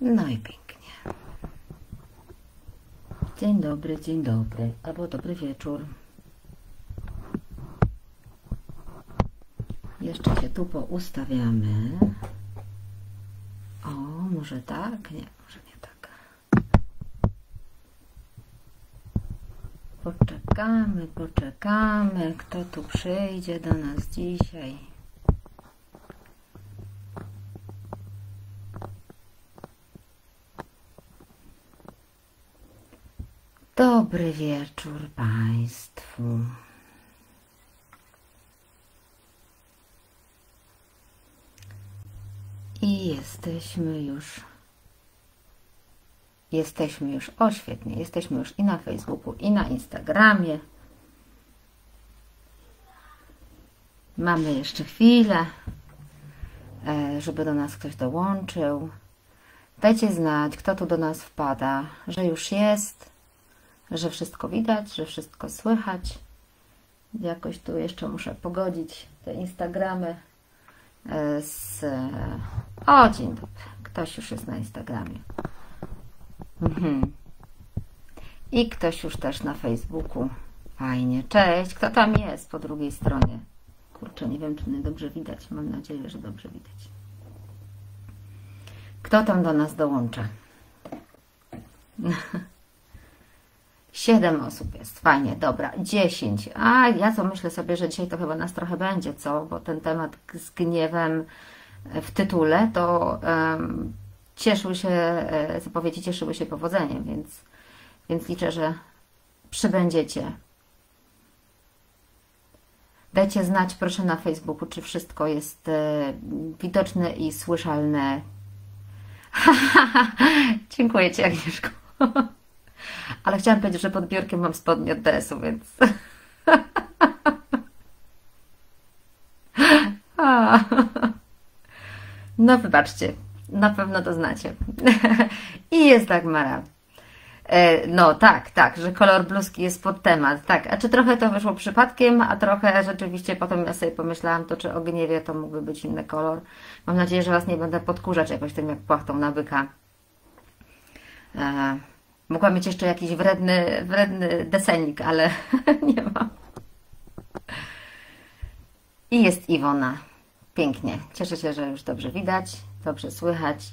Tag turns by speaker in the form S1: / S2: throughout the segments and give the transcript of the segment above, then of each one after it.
S1: No i pięknie. Dzień dobry, dzień dobry, albo dobry wieczór. Jeszcze się tu poustawiamy. O, może tak? Nie, może nie tak. Poczekamy, poczekamy, kto tu przyjdzie do nas dzisiaj. Dobry wieczór Państwu. I jesteśmy już. Jesteśmy już, o świetnie, jesteśmy już i na Facebooku, i na Instagramie. Mamy jeszcze chwilę, e, żeby do nas ktoś dołączył. Dajcie znać, kto tu do nas wpada, że już jest, że wszystko widać, że wszystko słychać. Jakoś tu jeszcze muszę pogodzić te Instagramy e, z... O, dzień dobry. Ktoś już jest na Instagramie. Mhm. I ktoś już też na Facebooku. Fajnie. Cześć. Kto tam jest po drugiej stronie? Kurczę, nie wiem, czy mnie dobrze widać. Mam nadzieję, że dobrze widać. Kto tam do nas dołącza? Siedem osób jest. Fajnie, dobra. Dziesięć. A ja co myślę sobie, że dzisiaj to chyba nas trochę będzie, co? Bo ten temat z gniewem w tytule to um, cieszył się, e, zapowiedzi cieszyły się powodzeniem, więc, więc liczę, że przybędziecie. Dajcie znać proszę na Facebooku, czy wszystko jest e, widoczne i słyszalne. Dziękuję Ci Agnieszko. Ale chciałam powiedzieć, że pod biurkiem mam spodnie od dresu, więc... No wybaczcie, na pewno to znacie. I jest Dagmara. E, no tak, tak, że kolor bluzki jest pod temat. Tak, a czy trochę to wyszło przypadkiem, a trochę rzeczywiście potem ja sobie pomyślałam, to czy o gniewie to mógłby być inny kolor. Mam nadzieję, że Was nie będę podkurzać jakoś tym jak płachtą na byka. E, mogła mieć jeszcze jakiś wredny, wredny desenik, ale nie mam. I jest Iwona. Pięknie. Cieszę się, że już dobrze widać, dobrze słychać.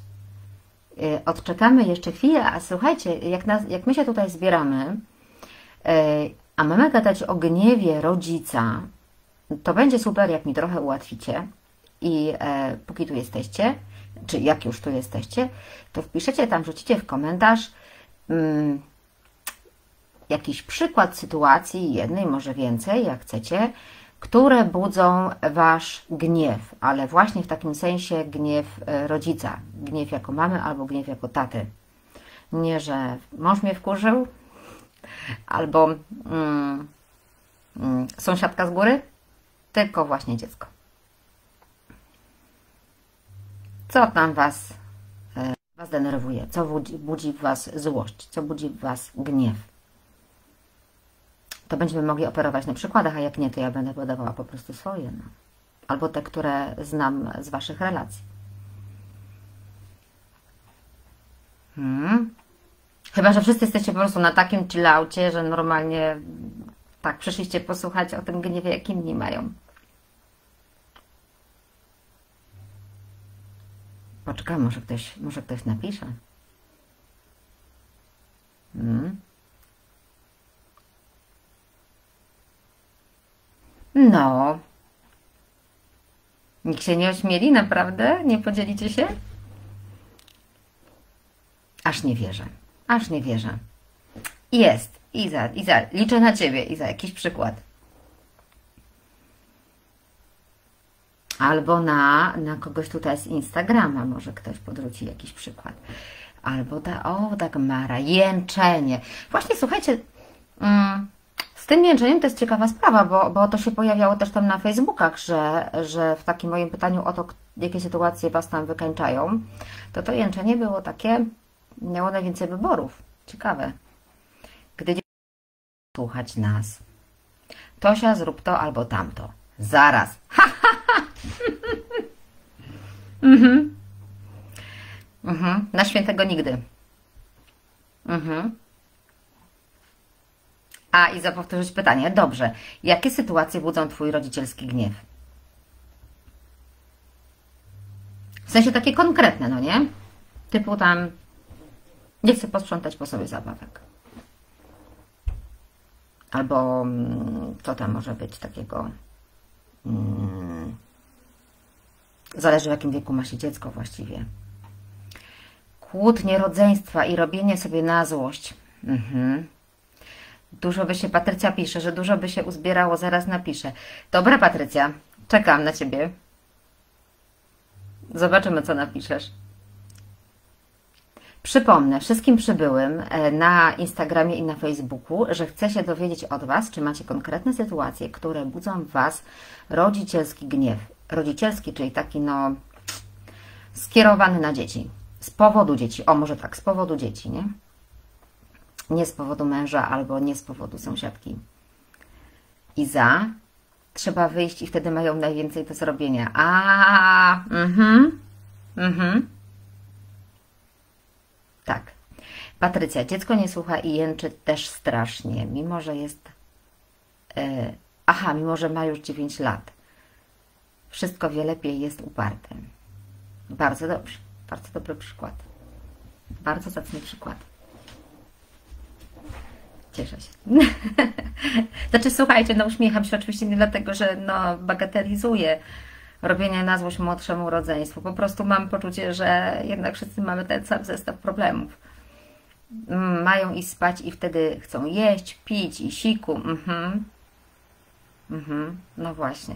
S1: Odczekamy jeszcze chwilę, a słuchajcie, jak, nas, jak my się tutaj zbieramy, a mamy gadać o gniewie rodzica, to będzie super, jak mi trochę ułatwicie. I e, póki tu jesteście, czy jak już tu jesteście, to wpiszecie tam, rzucicie w komentarz jakiś przykład sytuacji, jednej, może więcej, jak chcecie, które budzą Wasz gniew, ale właśnie w takim sensie gniew e, rodzica, gniew jako mamy albo gniew jako taty. Nie, że mąż mnie wkurzył, albo mm, mm, sąsiadka z góry, tylko właśnie dziecko. Co tam Was, was denerwuje? Co budzi, budzi w Was złość? Co budzi w Was gniew? to będziemy mogli operować na przykładach, a jak nie, to ja będę podawała po prostu swoje. No. Albo te, które znam z Waszych relacji. Hmm. Chyba, że wszyscy jesteście po prostu na takim chillaucie, że normalnie tak przyszliście posłuchać o tym gniewie, jak inni mają. Poczekaj, może ktoś, może ktoś napisze. Hmm. No. Nikt się nie ośmieli, naprawdę? Nie podzielicie się? Aż nie wierzę. Aż nie wierzę. Jest. Iza, Iza, liczę na Ciebie, Iza, jakiś przykład. Albo na, na kogoś tutaj z Instagrama, może ktoś podrzuci jakiś przykład. Albo ta, o, tak Mara, jęczenie. Właśnie, słuchajcie, mm, z tym jęczeniem to jest ciekawa sprawa, bo, bo to się pojawiało też tam na Facebookach, że, że w takim moim pytaniu o to, jakie sytuacje Was tam wykańczają, to to jęczenie było takie, miało najwięcej wyborów. Ciekawe. Gdy słuchać nas. Tosia, zrób to albo tamto. Zaraz. Mhm. Mhm. Na świętego nigdy. Mhm. A, i zapowtórzyć pytanie. Dobrze. Jakie sytuacje budzą Twój rodzicielski gniew? W sensie takie konkretne, no nie? Typu tam nie chcę posprzątać po sobie zabawek. Albo mm, co tam może być takiego? Hmm, zależy w jakim wieku ma się dziecko właściwie. Kłótnie rodzeństwa i robienie sobie na złość. Mhm. Dużo by się, Patrycja pisze, że dużo by się uzbierało, zaraz napiszę. Dobra, Patrycja, czekam na Ciebie. Zobaczymy, co napiszesz. Przypomnę wszystkim przybyłym e, na Instagramie i na Facebooku, że chcę się dowiedzieć od Was, czy macie konkretne sytuacje, które budzą w Was rodzicielski gniew. Rodzicielski, czyli taki no skierowany na dzieci. Z powodu dzieci. O, może tak, z powodu dzieci, nie? Nie z powodu męża albo nie z powodu sąsiadki. I za trzeba wyjść i wtedy mają najwięcej do zrobienia. A, mhm, mhm. Tak. Patrycja, dziecko nie słucha i jęczy też strasznie, mimo że jest. Yy, aha, mimo że ma już 9 lat. Wszystko wie lepiej, jest uparte. Bardzo dobrze. Bardzo dobry przykład. Bardzo zacny przykład. Cieszę się. znaczy, słuchajcie, no uśmiecham się oczywiście nie dlatego, że no, bagatelizuję robienie na złość młodszemu rodzeństwu. Po prostu mam poczucie, że jednak wszyscy mamy ten sam zestaw problemów. Mają iść spać i wtedy chcą jeść, pić i siku. Mhm. Mhm. No właśnie.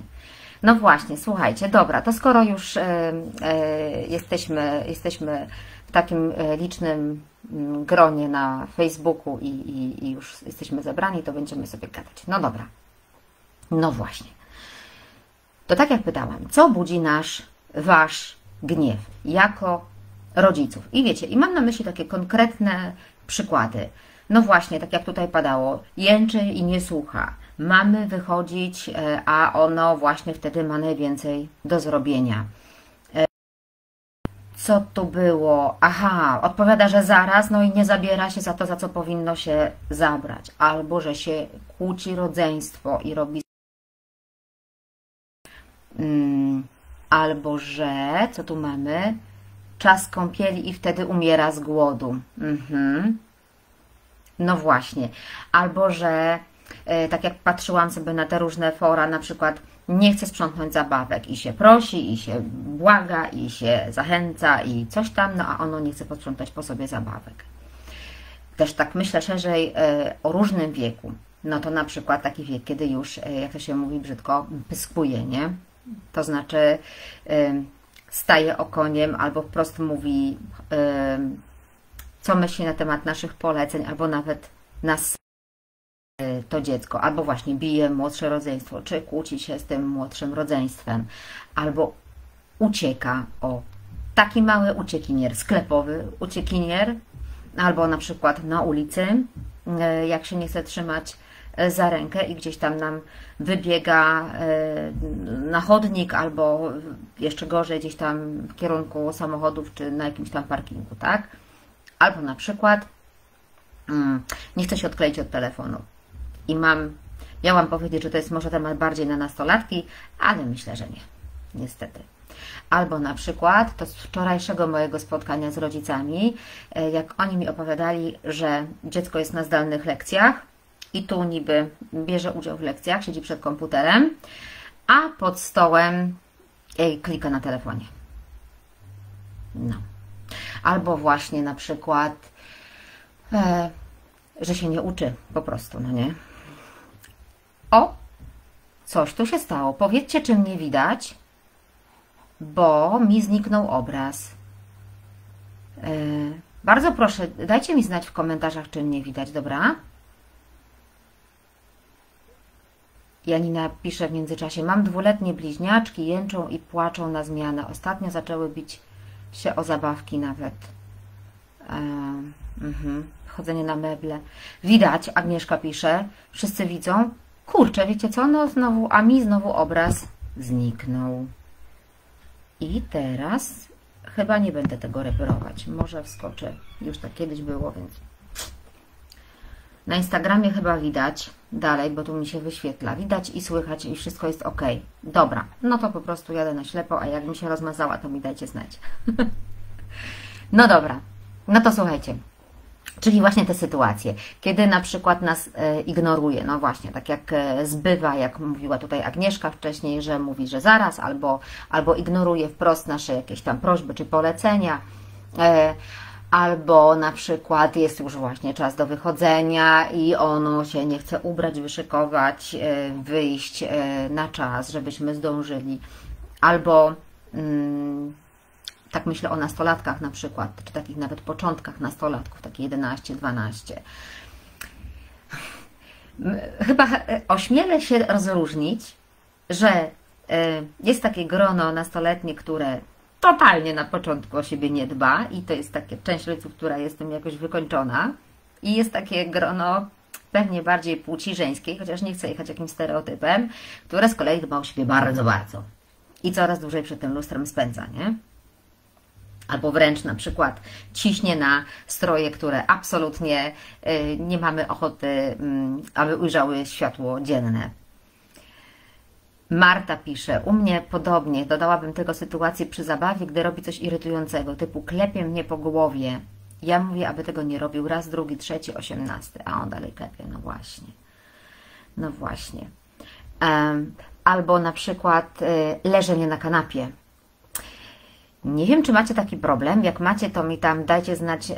S1: No właśnie, słuchajcie, dobra, to skoro już e, e, jesteśmy, jesteśmy w takim e, licznym mm, gronie na Facebooku i, i, i już jesteśmy zebrani, to będziemy sobie gadać. No dobra. No właśnie. To tak jak pytałam, co budzi nasz, wasz gniew jako rodziców? I wiecie, i mam na myśli takie konkretne przykłady. No właśnie, tak jak tutaj padało, jęczy i nie słucha. Mamy wychodzić, e, a ono właśnie wtedy ma najwięcej do zrobienia. E, co tu było? Aha, odpowiada, że zaraz, no i nie zabiera się za to, za co powinno się zabrać. Albo, że się kłóci rodzeństwo i robi Mm, albo że, co tu mamy? Czas kąpieli i wtedy umiera z głodu. Mhm. No właśnie. Albo że, tak jak patrzyłam sobie na te różne fora, na przykład nie chce sprzątnąć zabawek i się prosi, i się błaga, i się zachęca, i coś tam, no a ono nie chce posprzątać po sobie zabawek. Też tak myślę szerzej e, o różnym wieku. No to na przykład taki wiek, kiedy już, e, jak to się mówi brzydko, pyskuje, nie? To znaczy staje okoniem albo wprost mówi, co myśli na temat naszych poleceń, albo nawet nas e, to dziecko, albo właśnie bije młodsze rodzeństwo, czy kłóci się z tym młodszym rodzeństwem, albo ucieka o taki mały uciekinier, sklepowy uciekinier, albo na przykład na ulicy, e, jak się nie chce trzymać E, za rękę i gdzieś tam nam wybiega na chodnik albo jeszcze gorzej gdzieś tam w kierunku samochodów czy na jakimś tam parkingu, tak? Albo na przykład mm, nie chcę się odkleić od telefonu i mam, miałam powiedzieć, że to jest może temat bardziej na nastolatki, ale myślę, że nie, niestety. Albo na przykład, to z wczorajszego mojego spotkania z rodzicami, e, jak oni mi opowiadali, że dziecko jest na zdalnych lekcjach i tu niby bierze udział w lekcjach, siedzi przed komputerem, a pod stołem klika na telefonie. No. Albo właśnie na przykład, e, że się nie uczy po prostu, no nie? O, coś tu się stało. Powiedzcie, czy mnie widać, bo mi zniknął obraz. E, bardzo proszę, dajcie mi znać w komentarzach, czy mnie widać, dobra? Janina pisze w międzyczasie, mam dwuletnie bliźniaczki, jęczą i płaczą na zmianę. Ostatnio zaczęły bić się o zabawki nawet. Ehm, mhm. Chodzenie na meble. Widać, Agnieszka pisze, wszyscy widzą. Kurczę, wiecie co? No znowu, a mi znowu obraz zniknął. I teraz chyba nie będę tego reperować. Może wskoczę. Już tak kiedyś było, więc na Instagramie chyba widać dalej, bo tu mi się wyświetla. Widać i słychać i wszystko jest ok. Dobra, no to po prostu jadę na ślepo, a jak mi się rozmazała, to mi dajcie znać. no dobra, no to słuchajcie. Czyli właśnie te sytuacje, kiedy na przykład nas e, ignoruje, no właśnie, tak jak e, zbywa, jak mówiła tutaj Agnieszka wcześniej, że mówi, że zaraz, albo, albo ignoruje wprost nasze jakieś tam prośby czy polecenia, e, albo na przykład jest już właśnie czas do wychodzenia i ono się nie chce ubrać, wyszykować, wyjść na czas, żebyśmy zdążyli, albo mm, tak myślę o nastolatkach na przykład, czy takich nawet początkach nastolatków, takie 11, 12. Chyba e, ośmielę się rozróżnić, że jest takie grono nastoletnie, które totalnie na początku o siebie nie dba i to jest takie część rodziców, która jest tym jakoś wykończona i jest takie grono pewnie bardziej płci żeńskiej, chociaż nie chcę jechać jakimś stereotypem, które z kolei dba o siebie bardzo, bardzo i coraz dłużej przed tym lustrem spędza, nie? Albo wręcz na przykład ciśnie na stroje, które absolutnie y, nie mamy ochoty, mm, aby ujrzały światło dzienne. Marta pisze, u mnie podobnie, dodałabym tego sytuację przy zabawie, gdy robi coś irytującego, typu klepie mnie po głowie. Ja mówię, aby tego nie robił raz, drugi, trzeci, osiemnasty, a on dalej klepie, no właśnie. No właśnie. Albo na przykład y, leżenie na kanapie. Nie wiem, czy macie taki problem. Jak macie, to mi tam dajcie znać e,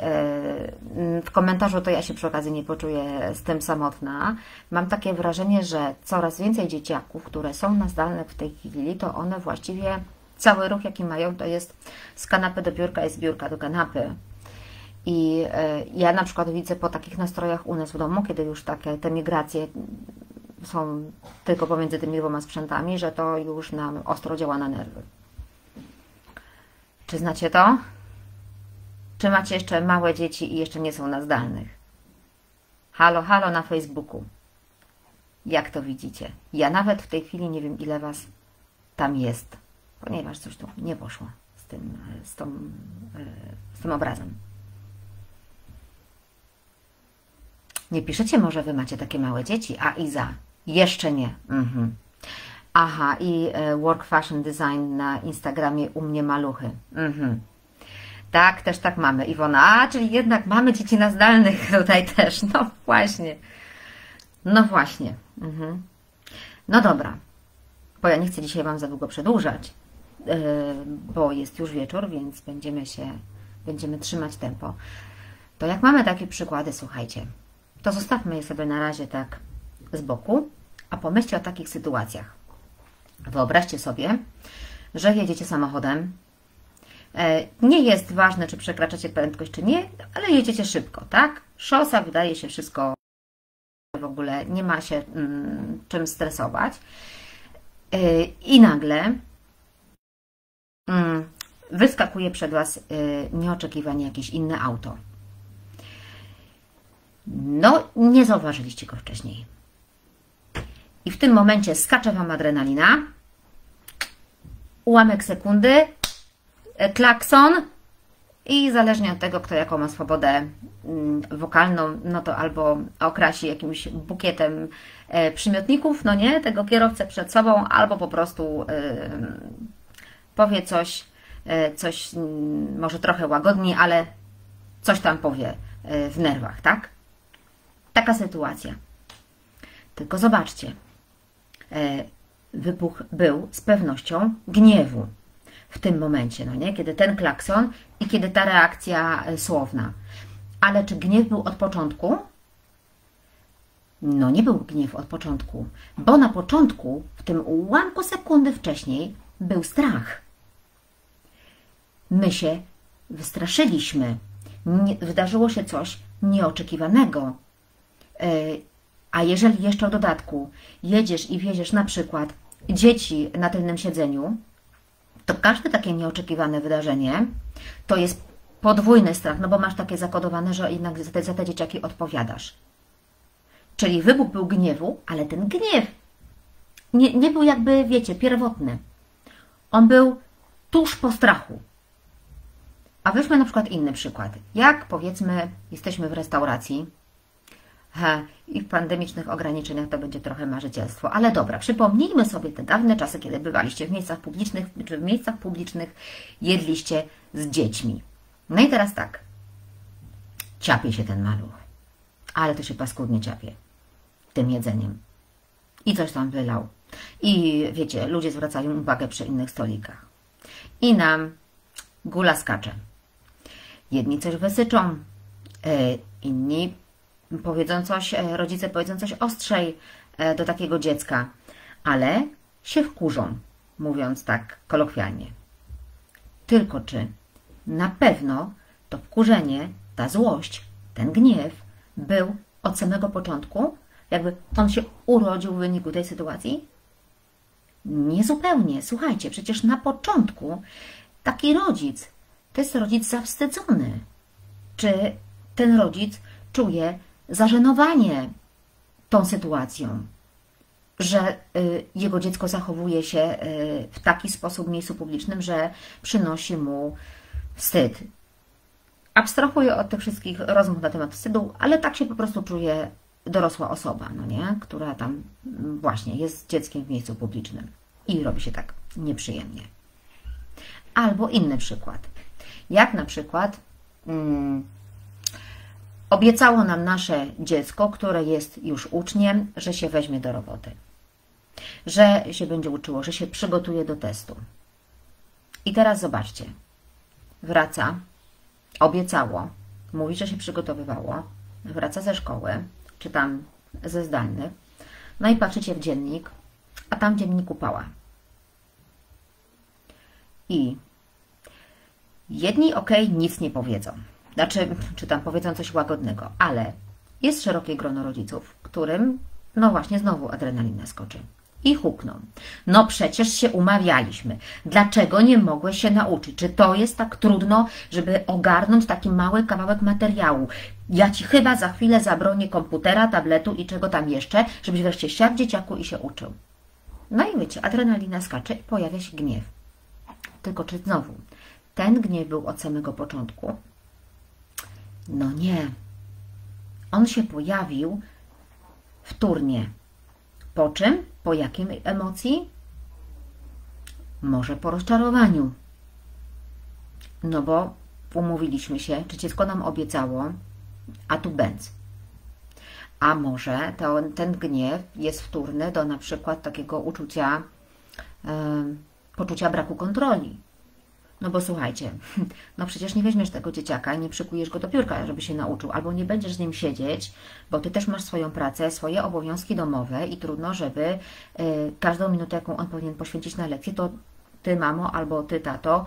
S1: w komentarzu, to ja się przy okazji nie poczuję z tym samotna. Mam takie wrażenie, że coraz więcej dzieciaków, które są na zdalne w tej chwili, to one właściwie cały ruch, jaki mają, to jest z kanapy do biurka i z biurka do kanapy. I e, ja na przykład widzę po takich nastrojach u nas w domu, kiedy już takie te migracje są tylko pomiędzy tymi dwoma sprzętami, że to już nam ostro działa na nerwy. Czy znacie to? Czy macie jeszcze małe dzieci i jeszcze nie są na zdalnych? Halo, halo na Facebooku. Jak to widzicie? Ja nawet w tej chwili nie wiem, ile Was tam jest, ponieważ coś tu nie poszło z tym, z, tą, z tym obrazem. Nie piszecie może, Wy macie takie małe dzieci, a Iza, jeszcze nie. Mhm. Aha, i e, Work Fashion Design na Instagramie u mnie maluchy. Mhm. Tak, też tak mamy. Iwona, a, czyli jednak mamy dzieci na zdalnych tutaj też. No właśnie. No właśnie. Mhm. No dobra. Bo ja nie chcę dzisiaj Wam za długo przedłużać, yy, bo jest już wieczór, więc będziemy się, będziemy trzymać tempo. To jak mamy takie przykłady, słuchajcie, to zostawmy je sobie na razie tak z boku, a pomyślcie o takich sytuacjach. Wyobraźcie sobie, że jedziecie samochodem. E, nie jest ważne, czy przekraczacie prędkość, czy nie, ale jedziecie szybko, tak? Szosa wydaje się wszystko w ogóle, nie ma się mm, czym stresować. E, I nagle mm, wyskakuje przed Was e, nieoczekiwanie jakieś inne auto. No, nie zauważyliście go wcześniej. I w tym momencie skacze Wam adrenalina, ułamek sekundy, e, klakson i zależnie od tego, kto jaką ma swobodę mm, wokalną, no to albo okrasi jakimś bukietem e, przymiotników, no nie, tego kierowcę przed sobą, albo po prostu powie coś, e, coś mm, może trochę łagodniej, ale coś tam powie w nerwach, tak? Taka sytuacja. Tylko zobaczcie, E, wybuch był z pewnością gniewu w tym momencie, no nie? Kiedy ten klakson i kiedy ta reakcja e, słowna. Ale czy gniew był od początku? No nie był gniew od początku, bo na początku, w tym ułamku sekundy wcześniej, był strach. My się wystraszyliśmy. Nie, wydarzyło się coś nieoczekiwanego. Yy, a jeżeli jeszcze w dodatku jedziesz i wieziesz na przykład dzieci na tylnym siedzeniu, to każde takie nieoczekiwane wydarzenie to jest podwójny strach, no bo masz takie zakodowane, że jednak za te, za te dzieciaki odpowiadasz. Czyli wybuch był gniewu, ale ten gniew nie, nie był jakby, wiecie, pierwotny. On był tuż po strachu. A weźmy na przykład inny przykład. Jak powiedzmy, jesteśmy w restauracji he, i w pandemicznych ograniczeniach to będzie trochę marzycielstwo, ale dobra, przypomnijmy sobie te dawne czasy, kiedy bywaliście w miejscach publicznych, czy w miejscach publicznych jedliście z dziećmi. No i teraz tak, ciapie się ten maluch, ale to się paskudnie ciapie tym jedzeniem. I coś tam wylał. I wiecie, ludzie zwracają uwagę przy innych stolikach. I nam gula skacze. Jedni coś wysyczą, e, inni powiedzą coś, e, rodzice powiedzą coś ostrzej e, do takiego dziecka, ale się wkurzą, mówiąc tak kolokwialnie. Tylko czy na pewno to wkurzenie, ta złość, ten gniew był od samego początku? Jakby on się urodził w wyniku tej sytuacji? Niezupełnie. Słuchajcie, przecież na początku taki rodzic to jest rodzic zawstydzony. Czy ten rodzic czuje zażenowanie tą sytuacją, że y, jego dziecko zachowuje się y, w taki sposób w miejscu publicznym, że przynosi mu wstyd. Abstrahuję od tych wszystkich rozmów na temat wstydu, ale tak się po prostu czuje dorosła osoba, no nie? która tam właśnie jest dzieckiem w miejscu publicznym i robi się tak nieprzyjemnie. Albo inny przykład. Jak na przykład mm, obiecało nam nasze dziecko, które jest już uczniem, że się weźmie do roboty, że się będzie uczyło, że się przygotuje do testu. I teraz zobaczcie, wraca, obiecało, mówi, że się przygotowywało, wraca ze szkoły, czy tam ze zdalnych, no i patrzycie w dziennik, a tam w dzienniku pała. I jedni ok, nic nie powiedzą. Znaczy, czy tam powiedzą coś łagodnego, ale jest szerokie grono rodziców, którym, no właśnie, znowu adrenalina skoczy. I hukną. No przecież się umawialiśmy. Dlaczego nie mogłeś się nauczyć? Czy to jest tak trudno, żeby ogarnąć taki mały kawałek materiału? Ja Ci chyba za chwilę zabronię komputera, tabletu i czego tam jeszcze, żebyś wreszcie siadł dzieciaku i się uczył. No i wiecie, adrenalina skacze i pojawia się gniew. Tylko czy znowu, ten gniew był od samego początku? No nie. On się pojawił wtórnie. Po czym? Po jakiej emocji? Może po rozczarowaniu. No bo umówiliśmy się, czy dziecko nam obiecało, a tu bęc. A może to, ten gniew jest wtórny do na przykład takiego uczucia, yy, poczucia braku kontroli. No bo słuchajcie, no przecież nie weźmiesz tego dzieciaka i nie przykujesz go do piórka, żeby się nauczył, albo nie będziesz z nim siedzieć, bo ty też masz swoją pracę, swoje obowiązki domowe i trudno, żeby y, każdą minutę, jaką on powinien poświęcić na lekcję, to ty, mamo, albo ty, tato,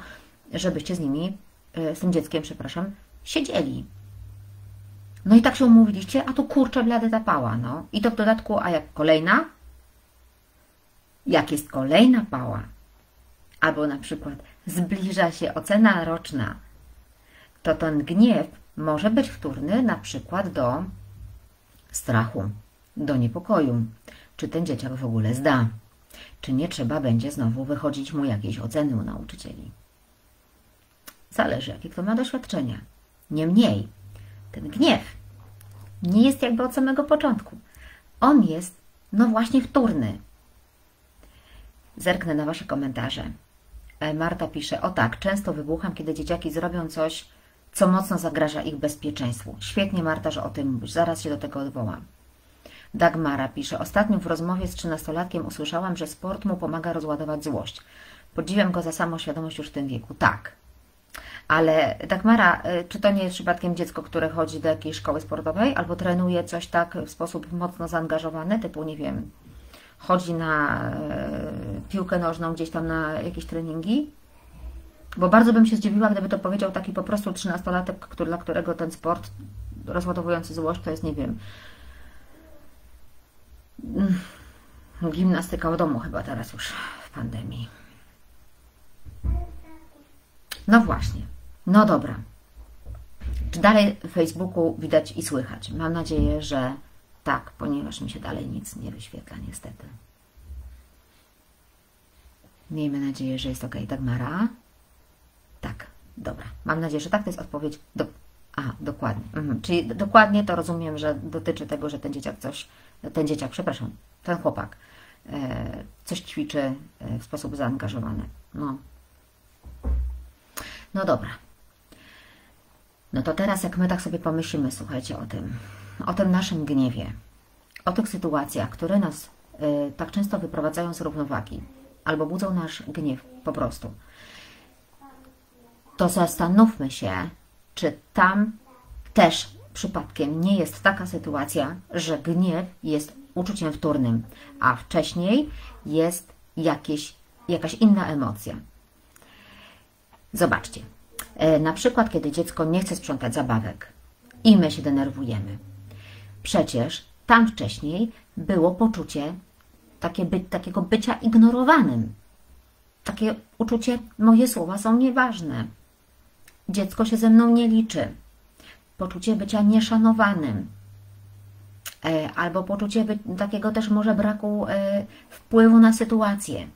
S1: żebyście z nimi, y, z tym dzieckiem, przepraszam, siedzieli. No i tak się umówiliście, a tu kurczę blady zapała, no. I to w dodatku, a jak kolejna? Jak jest kolejna pała, albo na przykład zbliża się ocena roczna, to ten gniew może być wtórny na przykład do strachu, do niepokoju. Czy ten dzieciak w ogóle zda? Czy nie trzeba będzie znowu wychodzić mu jakieś oceny u nauczycieli? Zależy, jakie kto ma doświadczenia. Niemniej, ten gniew nie jest jakby od samego początku. On jest, no właśnie, wtórny. Zerknę na Wasze komentarze. E, Marta pisze, o tak, często wybucham, kiedy dzieciaki zrobią coś, co mocno zagraża ich bezpieczeństwu. Świetnie, Marta, że o tym mówisz. Zaraz się do tego odwołam. Dagmara pisze, ostatnio w rozmowie z trzynastolatkiem usłyszałam, że sport mu pomaga rozładować złość. Podziwiam go za samoświadomość już w tym wieku. Tak. Ale Dagmara, e, czy to nie jest przypadkiem dziecko, które chodzi do jakiejś szkoły sportowej albo trenuje coś tak w sposób mocno zaangażowany, typu, nie wiem, chodzi na e, piłkę nożną gdzieś tam na jakieś treningi? Bo bardzo bym się zdziwiła, gdyby to powiedział taki po prostu trzynastolatek, dla którego ten sport rozładowujący złość to jest, nie wiem, mm, gimnastyka w domu chyba teraz już w pandemii. No właśnie. No dobra. Czy dalej w Facebooku widać i słychać? Mam nadzieję, że tak, ponieważ mi się dalej nic nie wyświetla niestety. Miejmy nadzieję, że jest ok. Dagmara? Tak, Dobra, mam nadzieję, że tak, to jest odpowiedź. Do... Dokładnie. Mhm. Czyli dokładnie to rozumiem, że dotyczy tego, że ten dzieciak coś, ten dzieciak, przepraszam, ten chłopak e, coś ćwiczy e, w sposób zaangażowany. No. No dobra. No to teraz, jak my tak sobie pomyślimy, słuchajcie o tym, o tym naszym gniewie, o tych sytuacjach, które nas y, tak często wyprowadzają z równowagi, albo budzą nasz gniew po prostu, to zastanówmy się, czy tam też przypadkiem nie jest taka sytuacja, że gniew jest uczuciem wtórnym, a wcześniej jest jakieś, jakaś inna emocja. Zobaczcie, e, na przykład, kiedy dziecko nie chce sprzątać zabawek i my się denerwujemy. Przecież tam wcześniej było poczucie takie by, takiego bycia ignorowanym. Takie uczucie, moje słowa są nieważne. Dziecko się ze mną nie liczy. Poczucie bycia nieszanowanym. E, albo poczucie takiego też może braku e, wpływu na sytuację.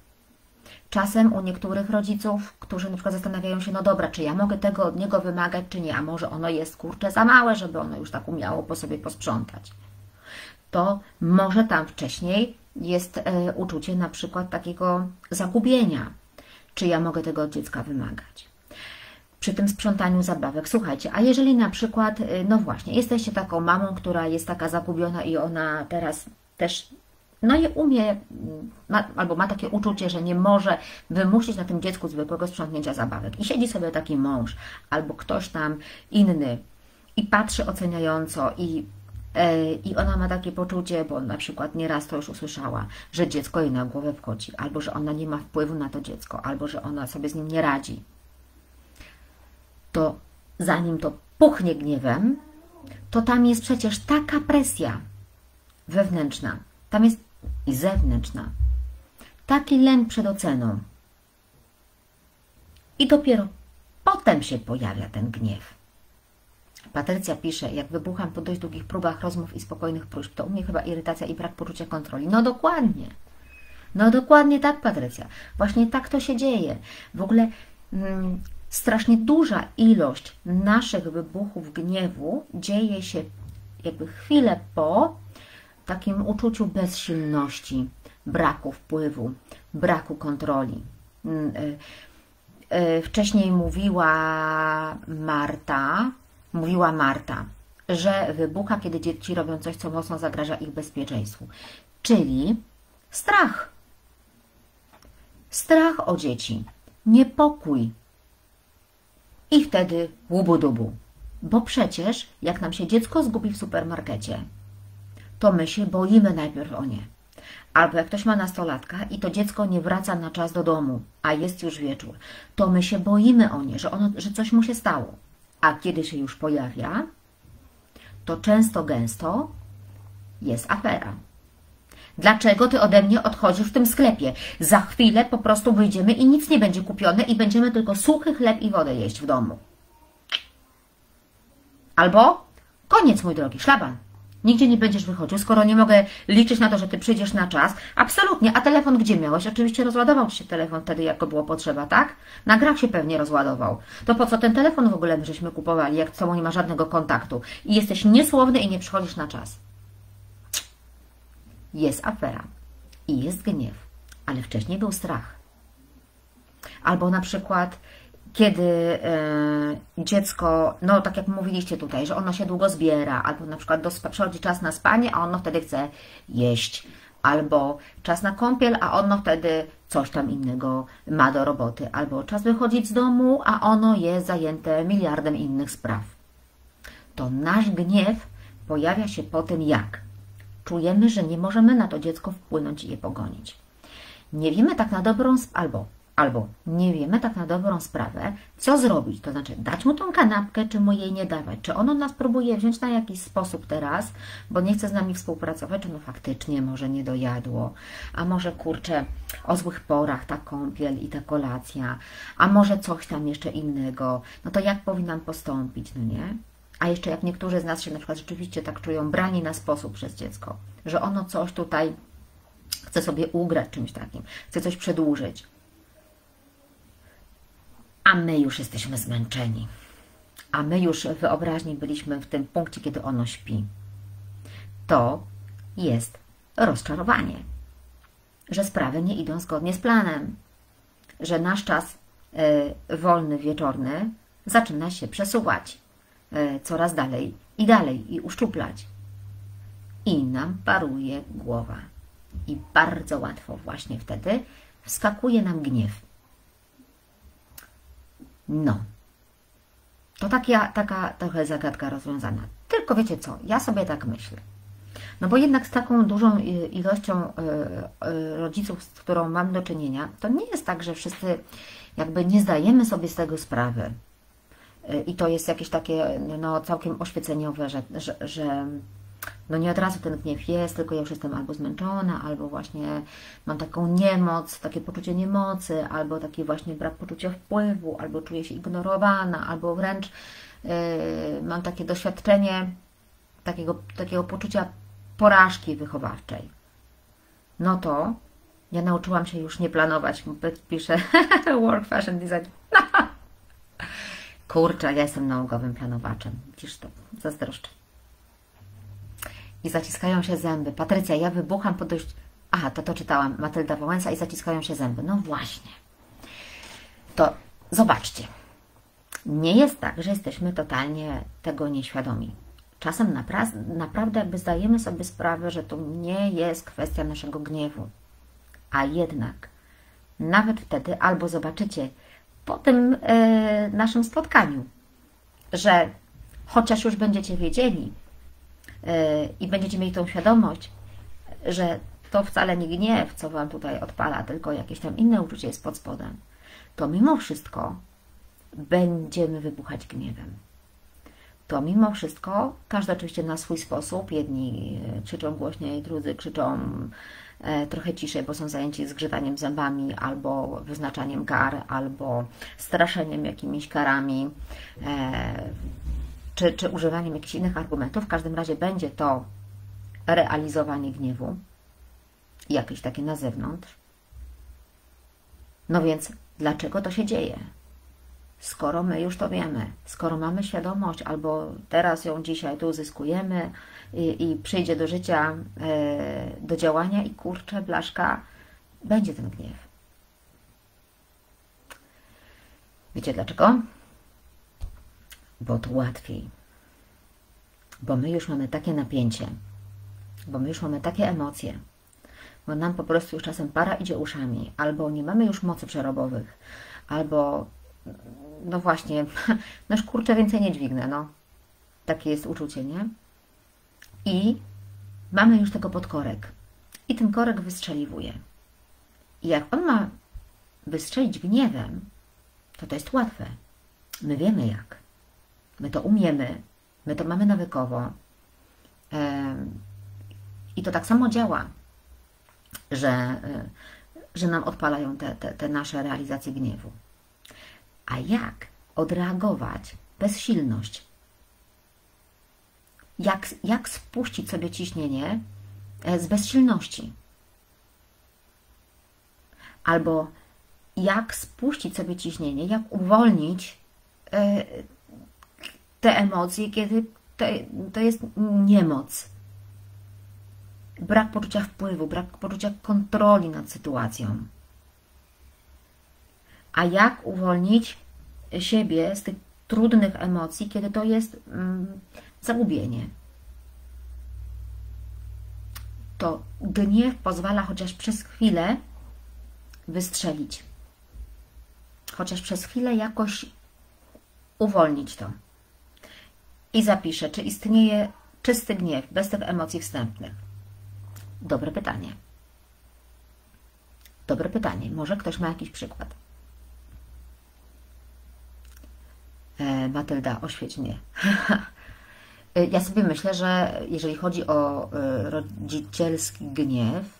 S1: Czasem u niektórych rodziców, którzy na przykład zastanawiają się, no dobra, czy ja mogę tego od niego wymagać, czy nie, a może ono jest kurczę za małe, żeby ono już tak umiało po sobie posprzątać. To może tam wcześniej jest e, uczucie na przykład takiego zagubienia, czy ja mogę tego od dziecka wymagać. Przy tym sprzątaniu zabawek, słuchajcie, a jeżeli na przykład, y, no właśnie, jesteście taką mamą, która jest taka zagubiona i ona teraz też no nie umie, ma, albo ma takie uczucie, że nie może wymusić na tym dziecku zwykłego sprzątnięcia zabawek. I siedzi sobie taki mąż albo ktoś tam inny i patrzy oceniająco i, e, i ona ma takie poczucie, bo na przykład nieraz to już usłyszała, że dziecko jej na głowę wchodzi, albo że ona nie ma wpływu na to dziecko, albo że ona sobie z nim nie radzi. To zanim to puchnie gniewem, to tam jest przecież taka presja wewnętrzna, tam jest i zewnętrzna. Taki lęk przed oceną. I dopiero potem się pojawia ten gniew. Patrycja pisze, jak wybucham po dość długich próbach rozmów i spokojnych próśb, to u mnie chyba irytacja i brak poczucia kontroli. No dokładnie. No dokładnie tak, Patrycja. Właśnie tak to się dzieje. W ogóle mm, strasznie duża ilość naszych wybuchów gniewu dzieje się jakby chwilę po takim uczuciu bezsilności, braku wpływu, braku kontroli. Mm, y, y, wcześniej mówiła Marta, mówiła Marta, że wybucha, kiedy dzieci robią coś, co mocno zagraża ich bezpieczeństwu. Czyli strach. Strach o dzieci, niepokój. I wtedy łubu-dubu. Bo przecież, jak nam się dziecko zgubi w supermarkecie, to my się boimy najpierw o nie. Albo jak ktoś ma nastolatka i to dziecko nie wraca na czas do domu, a jest już wieczór, to my się boimy o nie, że, ono, że coś mu się stało. A kiedy się już pojawia, to często, gęsto jest afera. Dlaczego ty ode mnie odchodzisz w tym sklepie? Za chwilę po prostu wyjdziemy i nic nie będzie kupione i będziemy tylko suchy chleb i wodę jeść w domu. Albo koniec, mój drogi, szlaban. Nigdzie nie będziesz wychodził, skoro nie mogę liczyć na to, że Ty przyjdziesz na czas. Absolutnie. A telefon gdzie miałeś? Oczywiście rozładował się telefon wtedy, jak go było potrzeba, tak? Na grach się pewnie rozładował. To po co ten telefon w ogóle żeśmy kupowali, jak z Tobą nie ma żadnego kontaktu? I jesteś niesłowny i nie przychodzisz na czas. Jest afera. I jest gniew. Ale wcześniej był strach. Albo na przykład kiedy e, dziecko, no tak jak mówiliście tutaj, że ono się długo zbiera, albo na przykład przychodzi czas na spanie, a ono wtedy chce jeść, albo czas na kąpiel, a ono wtedy coś tam innego ma do roboty, albo czas wychodzić z domu, a ono jest zajęte miliardem innych spraw. To nasz gniew pojawia się po tym, jak czujemy, że nie możemy na to dziecko wpłynąć i je pogonić. Nie wiemy tak na dobrą, albo albo nie wiemy tak na dobrą sprawę, co zrobić, to znaczy dać mu tą kanapkę, czy mu jej nie dawać, czy ono nas próbuje wziąć na jakiś sposób teraz, bo nie chce z nami współpracować, czy no faktycznie może nie dojadło, a może kurczę o złych porach ta kąpiel i ta kolacja, a może coś tam jeszcze innego, no to jak powinnam postąpić, no nie? A jeszcze jak niektórzy z nas się na przykład rzeczywiście tak czują brani na sposób przez dziecko, że ono coś tutaj chce sobie ugrać czymś takim, chce coś przedłużyć, a my już jesteśmy zmęczeni. A my już wyobraźni byliśmy w tym punkcie, kiedy ono śpi. To jest rozczarowanie, że sprawy nie idą zgodnie z planem, że nasz czas y, wolny, wieczorny zaczyna się przesuwać y, coraz dalej i dalej i uszczuplać. I nam paruje głowa. I bardzo łatwo właśnie wtedy wskakuje nam gniew. No, to taka, taka trochę zagadka rozwiązana. Tylko wiecie co, ja sobie tak myślę. No bo jednak z taką dużą ilością rodziców, z którą mam do czynienia, to nie jest tak, że wszyscy jakby nie zdajemy sobie z tego sprawy. I to jest jakieś takie no, całkiem oświeceniowe, że, że, że no nie od razu ten gniew jest, tylko ja już jestem albo zmęczona, albo właśnie mam taką niemoc, takie poczucie niemocy, albo taki właśnie brak poczucia wpływu, albo czuję się ignorowana, albo wręcz yy, mam takie doświadczenie takiego, takiego poczucia porażki wychowawczej. No to ja nauczyłam się już nie planować, piszę work fashion design. Kurczę, ja jestem nałogowym planowaczem. Widzisz to, zazdroszczę i zaciskają się zęby. Patrycja, ja wybucham po dość... Aha, to to czytałam. Matylda Wałęsa i zaciskają się zęby. No właśnie. To zobaczcie. Nie jest tak, że jesteśmy totalnie tego nieświadomi. Czasem napra naprawdę jakby zdajemy sobie sprawę, że to nie jest kwestia naszego gniewu. A jednak nawet wtedy albo zobaczycie po tym yy, naszym spotkaniu, że chociaż już będziecie wiedzieli, i będziecie mieli tą świadomość, że to wcale nie gniew, co Wam tutaj odpala, tylko jakieś tam inne uczucie jest pod spodem, to mimo wszystko będziemy wybuchać gniewem. To mimo wszystko, każdy oczywiście na swój sposób, jedni e, krzyczą głośniej, drudzy krzyczą e, trochę ciszej, bo są zajęci zgrzytaniem zębami, albo wyznaczaniem kar, albo straszeniem jakimiś karami, e, czy, czy używaniem jakichś innych argumentów. W każdym razie będzie to realizowanie gniewu, jakieś takie na zewnątrz. No więc dlaczego to się dzieje? Skoro my już to wiemy, skoro mamy świadomość, albo teraz ją dzisiaj tu uzyskujemy i, i przyjdzie do życia, e, do działania i kurczę, blaszka, będzie ten gniew. Wiecie dlaczego? Bo to łatwiej. Bo my już mamy takie napięcie, bo my już mamy takie emocje, bo nam po prostu już czasem para idzie uszami, albo nie mamy już mocy przerobowych, albo no właśnie, no kurczę więcej nie dźwignę, no. Takie jest uczucie, nie? I mamy już tego podkorek. I ten korek wystrzeliwuje. I jak on ma wystrzelić gniewem, to to jest łatwe. My wiemy jak. My to umiemy, my to mamy nawykowo. I to tak samo działa, że, e, że nam odpalają te, te, te nasze realizacje gniewu. A jak odreagować bezsilność? Jak, jak spuścić sobie ciśnienie e, z bezsilności? Albo jak spuścić sobie ciśnienie, jak uwolnić e, te emocje, kiedy to, to jest niemoc. Brak poczucia wpływu, brak poczucia kontroli nad sytuacją. A jak uwolnić siebie z tych trudnych emocji, kiedy to jest mm, zagubienie? To gniew pozwala chociaż przez chwilę wystrzelić. Chociaż przez chwilę jakoś uwolnić to i zapiszę, czy istnieje czysty gniew, bez tych emocji wstępnych. Dobre pytanie. Dobre pytanie. Może ktoś ma jakiś przykład. E, Matylda, oświeć mnie. Ja sobie myślę, że jeżeli chodzi o e, rodzicielski gniew,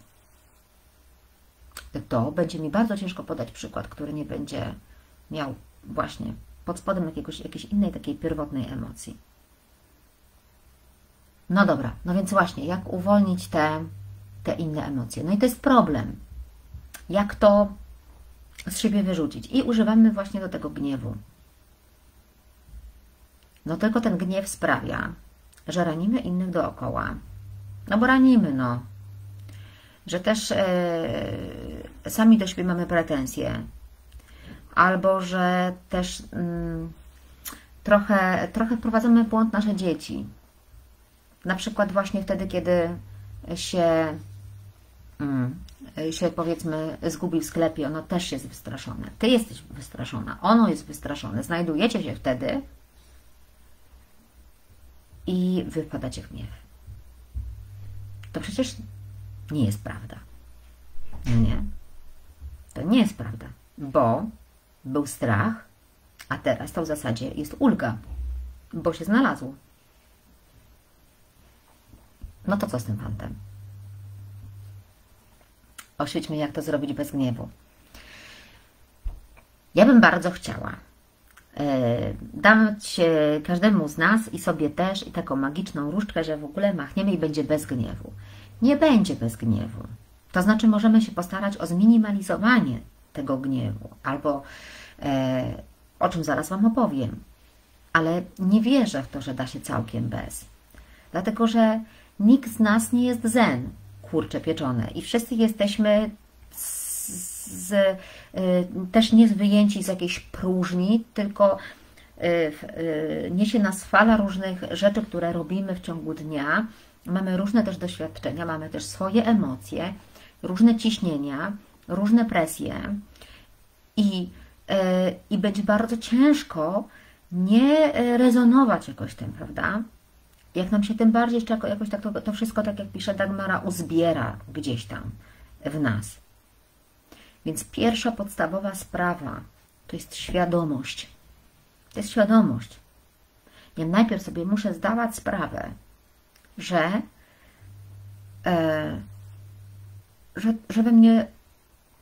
S1: to będzie mi bardzo ciężko podać przykład, który nie będzie miał właśnie pod spodem jakiegoś, jakiejś innej takiej pierwotnej emocji. No dobra, no więc właśnie, jak uwolnić te, te inne emocje? No i to jest problem. Jak to z siebie wyrzucić. I używamy właśnie do tego gniewu. No tylko ten gniew sprawia, że ranimy innych dookoła. No bo ranimy, no. Że też e, sami do siebie mamy pretensje. Albo że też mm, trochę, trochę wprowadzamy w błąd nasze dzieci. Na przykład właśnie wtedy, kiedy się, mm, się powiedzmy zgubi w sklepie, ono też jest wystraszone. Ty jesteś wystraszona, ono jest wystraszone. Znajdujecie się wtedy i wypadacie w gniew. To przecież nie jest prawda. Nie. To nie jest prawda, bo był strach, a teraz to w zasadzie jest ulga, bo się znalazł. No to co z tym fantem? Oświećmy, jak to zrobić bez gniewu. Ja bym bardzo chciała e, dać każdemu z nas i sobie też i taką magiczną różdżkę, że w ogóle machniemy i będzie bez gniewu. Nie będzie bez gniewu. To znaczy możemy się postarać o zminimalizowanie tego gniewu, albo e, o czym zaraz Wam opowiem. Ale nie wierzę w to, że da się całkiem bez. Dlatego, że nikt z nas nie jest zen, kurcze pieczone. I wszyscy jesteśmy z, z, y, też nie wyjęci z jakiejś próżni, tylko y, y, niesie nas fala różnych rzeczy, które robimy w ciągu dnia. Mamy różne też doświadczenia, mamy też swoje emocje, różne ciśnienia, różne presje i, i będzie bardzo ciężko nie rezonować jakoś tym, prawda? Jak nam się tym bardziej jeszcze jakoś tak to, to wszystko, tak jak pisze Dagmara, uzbiera gdzieś tam w nas. Więc pierwsza podstawowa sprawa to jest świadomość. To jest świadomość. Ja najpierw sobie muszę zdawać sprawę, że, e, że, że we mnie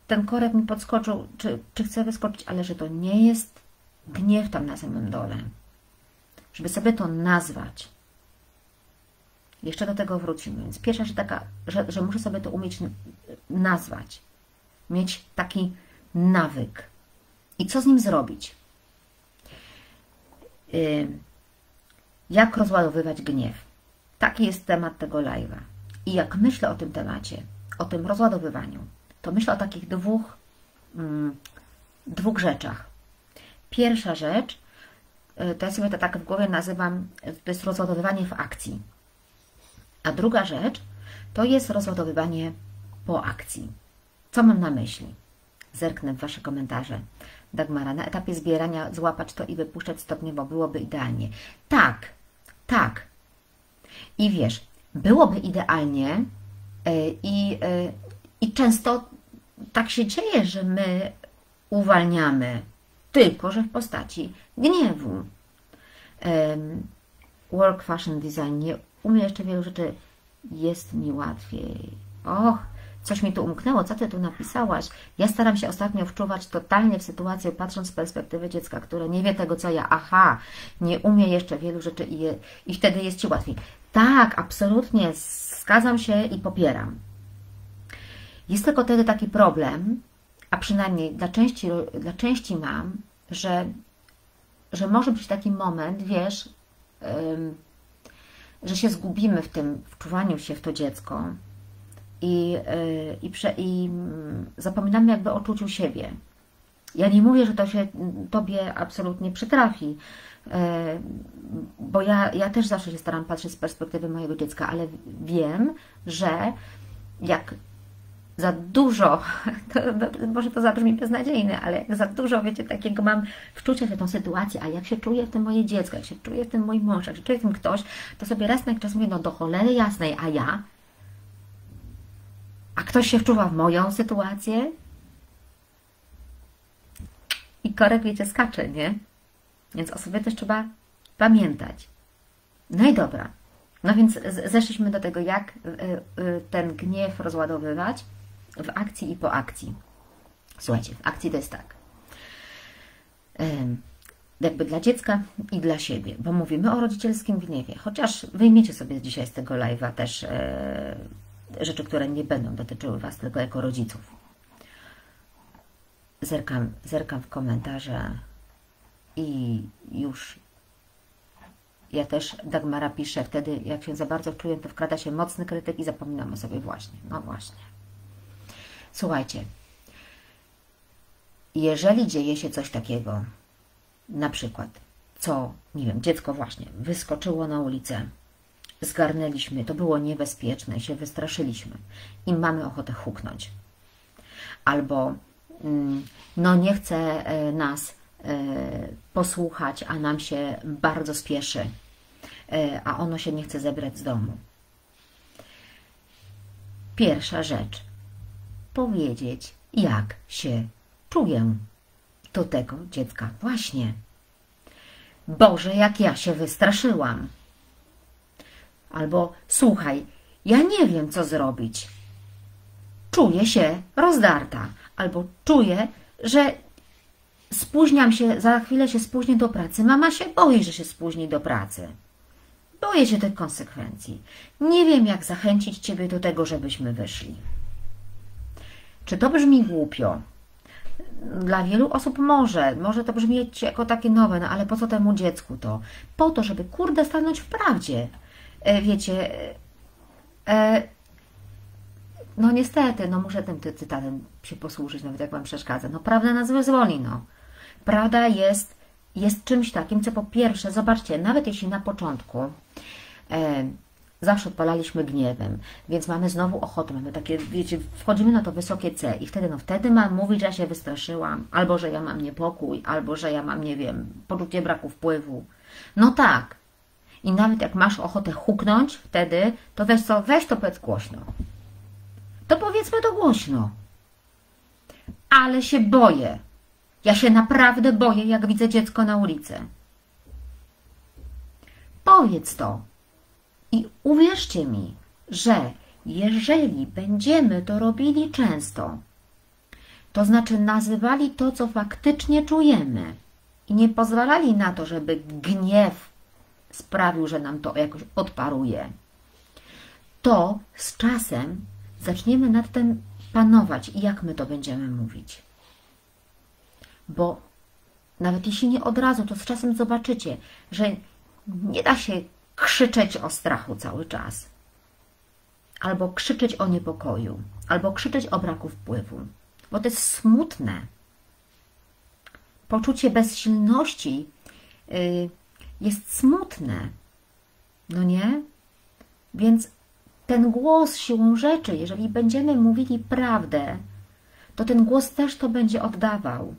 S1: ten korek mi podskoczył, czy, czy chcę wyskoczyć, ale że to nie jest gniew tam na samym dole. Żeby sobie to nazwać jeszcze do tego wrócimy. Więc pierwsza rzecz taka, że, że muszę sobie to umieć nazwać. Mieć taki nawyk. I co z nim zrobić? Jak rozładowywać gniew? Taki jest temat tego live'a. I jak myślę o tym temacie, o tym rozładowywaniu, to myślę o takich dwóch, mm, dwóch rzeczach. Pierwsza rzecz, y, to ja sobie to tak w głowie nazywam, to jest rozładowywanie w akcji. A druga rzecz to jest rozładowywanie po akcji. Co mam na myśli? Zerknę w Wasze komentarze. Dagmara, na etapie zbierania złapać to i wypuszczać stopniowo byłoby idealnie. Tak, tak. I wiesz, byłoby idealnie yy, i, yy, i często tak się dzieje, że my uwalniamy, tylko że w postaci gniewu. Work Fashion Design nie umie jeszcze wielu rzeczy, jest mi łatwiej. Och, coś mi tu umknęło, co Ty tu napisałaś? Ja staram się ostatnio wczuwać totalnie w sytuację, patrząc z perspektywy dziecka, które nie wie tego, co ja. Aha, nie umie jeszcze wielu rzeczy i, je, i wtedy jest Ci łatwiej. Tak, absolutnie, zgadzam się i popieram. Jest tylko wtedy taki problem, a przynajmniej dla części, dla części mam, że, że może być taki moment, wiesz, że się zgubimy w tym wczuwaniu się w to dziecko i, yy, i, prze, i mm, zapominamy jakby o czuciu siebie. Ja nie mówię, że to się Tobie absolutnie przytrafi, yy, bo ja, ja też zawsze się staram patrzeć z perspektywy mojego dziecka, ale wiem, że jak za dużo, to, może to zabrzmi beznadziejne, ale jak za dużo, wiecie, takiego mam wczucia w tą sytuację, a jak się czuje w tym moje dziecko, jak się czuje w tym mój mąż, jak się czuje w tym ktoś, to sobie raz na jakiś czas mówię, no do cholery jasnej, a ja? A ktoś się wczuwa w moją sytuację? I korek, wiecie, skacze, nie? Więc o sobie też trzeba pamiętać. No i dobra. No więc zeszliśmy do tego, jak y, y, ten gniew rozładowywać w akcji i po akcji. Słuchajcie, w akcji to jest tak. Jakby dla dziecka i dla siebie, bo mówimy o rodzicielskim gniewie. Chociaż wyjmiecie sobie dzisiaj z tego live'a też e, rzeczy, które nie będą dotyczyły Was tylko jako rodziców. zerkam, zerkam w komentarze i już ja też, Dagmara pisze, wtedy jak się za bardzo czuję, to wkrada się mocny krytyk i zapominam o sobie właśnie. No właśnie. Słuchajcie, jeżeli dzieje się coś takiego, na przykład, co, nie wiem, dziecko właśnie wyskoczyło na ulicę, zgarnęliśmy, to było niebezpieczne, się wystraszyliśmy i mamy ochotę huknąć. Albo mm, no nie chce e, nas e, posłuchać, a nam się bardzo spieszy, e, a ono się nie chce zebrać z domu. Pierwsza rzecz. Powiedzieć, jak się czuję do tego dziecka. Właśnie. Boże, jak ja się wystraszyłam. Albo słuchaj, ja nie wiem, co zrobić. Czuję się rozdarta. Albo czuję, że spóźniam się, za chwilę się spóźnię do pracy. Mama się boi, że się spóźni do pracy. Boję się tych konsekwencji. Nie wiem, jak zachęcić Ciebie do tego, żebyśmy wyszli. Czy to brzmi głupio? Dla wielu osób może, może to brzmieć jako takie nowe, no ale po co temu dziecku to? Po to, żeby kurde stanąć w prawdzie. E, wiecie, e, no niestety, no muszę tym cytatem się posłużyć, nawet jak Wam przeszkadza. No prawda nas wyzwoli, no. Prawda jest, jest czymś takim, co po pierwsze, zobaczcie, nawet jeśli na początku e, zawsze odpalaliśmy gniewem, więc mamy znowu ochotę, mamy takie, wiecie, wchodzimy na to wysokie C i wtedy, no wtedy mam mówić, że ja się wystraszyłam, albo że ja mam niepokój, albo że ja mam, nie wiem, poczucie braku wpływu. No tak. I nawet jak masz ochotę huknąć wtedy, to weź to, weź to powiedz głośno. To powiedzmy to głośno. Ale się boję. Ja się naprawdę boję, jak widzę dziecko na ulicy. Powiedz to. I uwierzcie mi, że jeżeli będziemy to robili często, to znaczy nazywali to, co faktycznie czujemy i nie pozwalali na to, żeby gniew sprawił, że nam to jakoś odparuje, to z czasem zaczniemy nad tym panować i jak my to będziemy mówić. Bo nawet jeśli nie od razu, to z czasem zobaczycie, że nie da się krzyczeć o strachu cały czas, albo krzyczeć o niepokoju, albo krzyczeć o braku wpływu, bo to jest smutne. Poczucie bezsilności yy, jest smutne, no nie? Więc ten głos siłą rzeczy, jeżeli będziemy mówili prawdę, to ten głos też to będzie oddawał.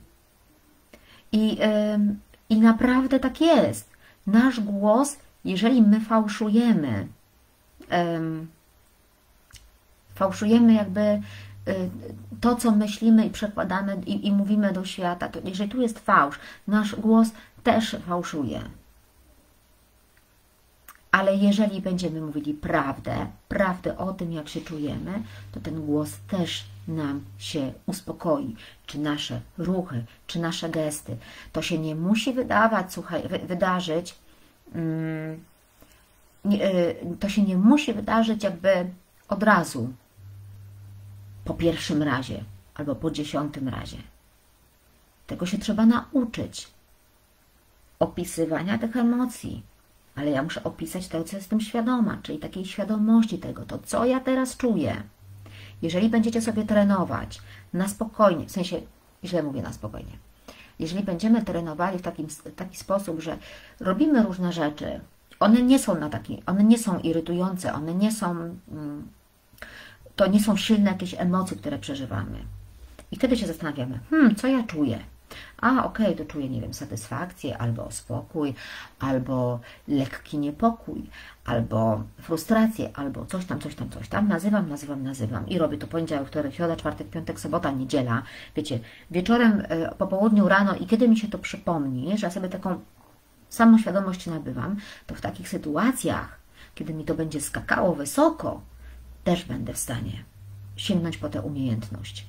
S1: I, yy, i naprawdę tak jest. Nasz głos jeżeli my fałszujemy, fałszujemy jakby y, to, co myślimy i przekładamy i, i, mówimy do świata, to jeżeli tu jest fałsz, nasz głos też fałszuje. Ale jeżeli będziemy mówili prawdę, prawdę o tym, jak się czujemy, to ten głos też nam się uspokoi. Czy nasze ruchy, czy nasze gesty. To się nie musi wydawać, słuchaj, wydarzyć to się nie musi wydarzyć jakby od razu, po pierwszym razie albo po dziesiątym razie. Tego się trzeba nauczyć. Opisywania tych emocji. Ale ja muszę opisać to, co jestem świadoma, czyli takiej świadomości tego, to co ja teraz czuję. Jeżeli będziecie sobie trenować na spokojnie, w sensie, źle mówię na spokojnie, jeżeli będziemy trenowali w takim, taki sposób, że robimy różne rzeczy, one nie są na taki, one nie są irytujące, one nie są, mm, to nie są silne jakieś emocje, które przeżywamy. I wtedy się zastanawiamy, hmm, co ja czuję? A, okej, okay, to czuję, nie wiem, satysfakcję, albo spokój, albo lekki niepokój, albo frustrację, albo coś tam, coś tam, coś tam. Nazywam, nazywam, nazywam i robię to poniedziałek, wtorek, środa, czwartek, piątek, sobota, niedziela. Wiecie, wieczorem, e, po południu, rano i kiedy mi się to przypomni, że ja sobie taką samą świadomość nabywam, to w takich sytuacjach, kiedy mi to będzie skakało wysoko, też będę w stanie sięgnąć po tę umiejętność.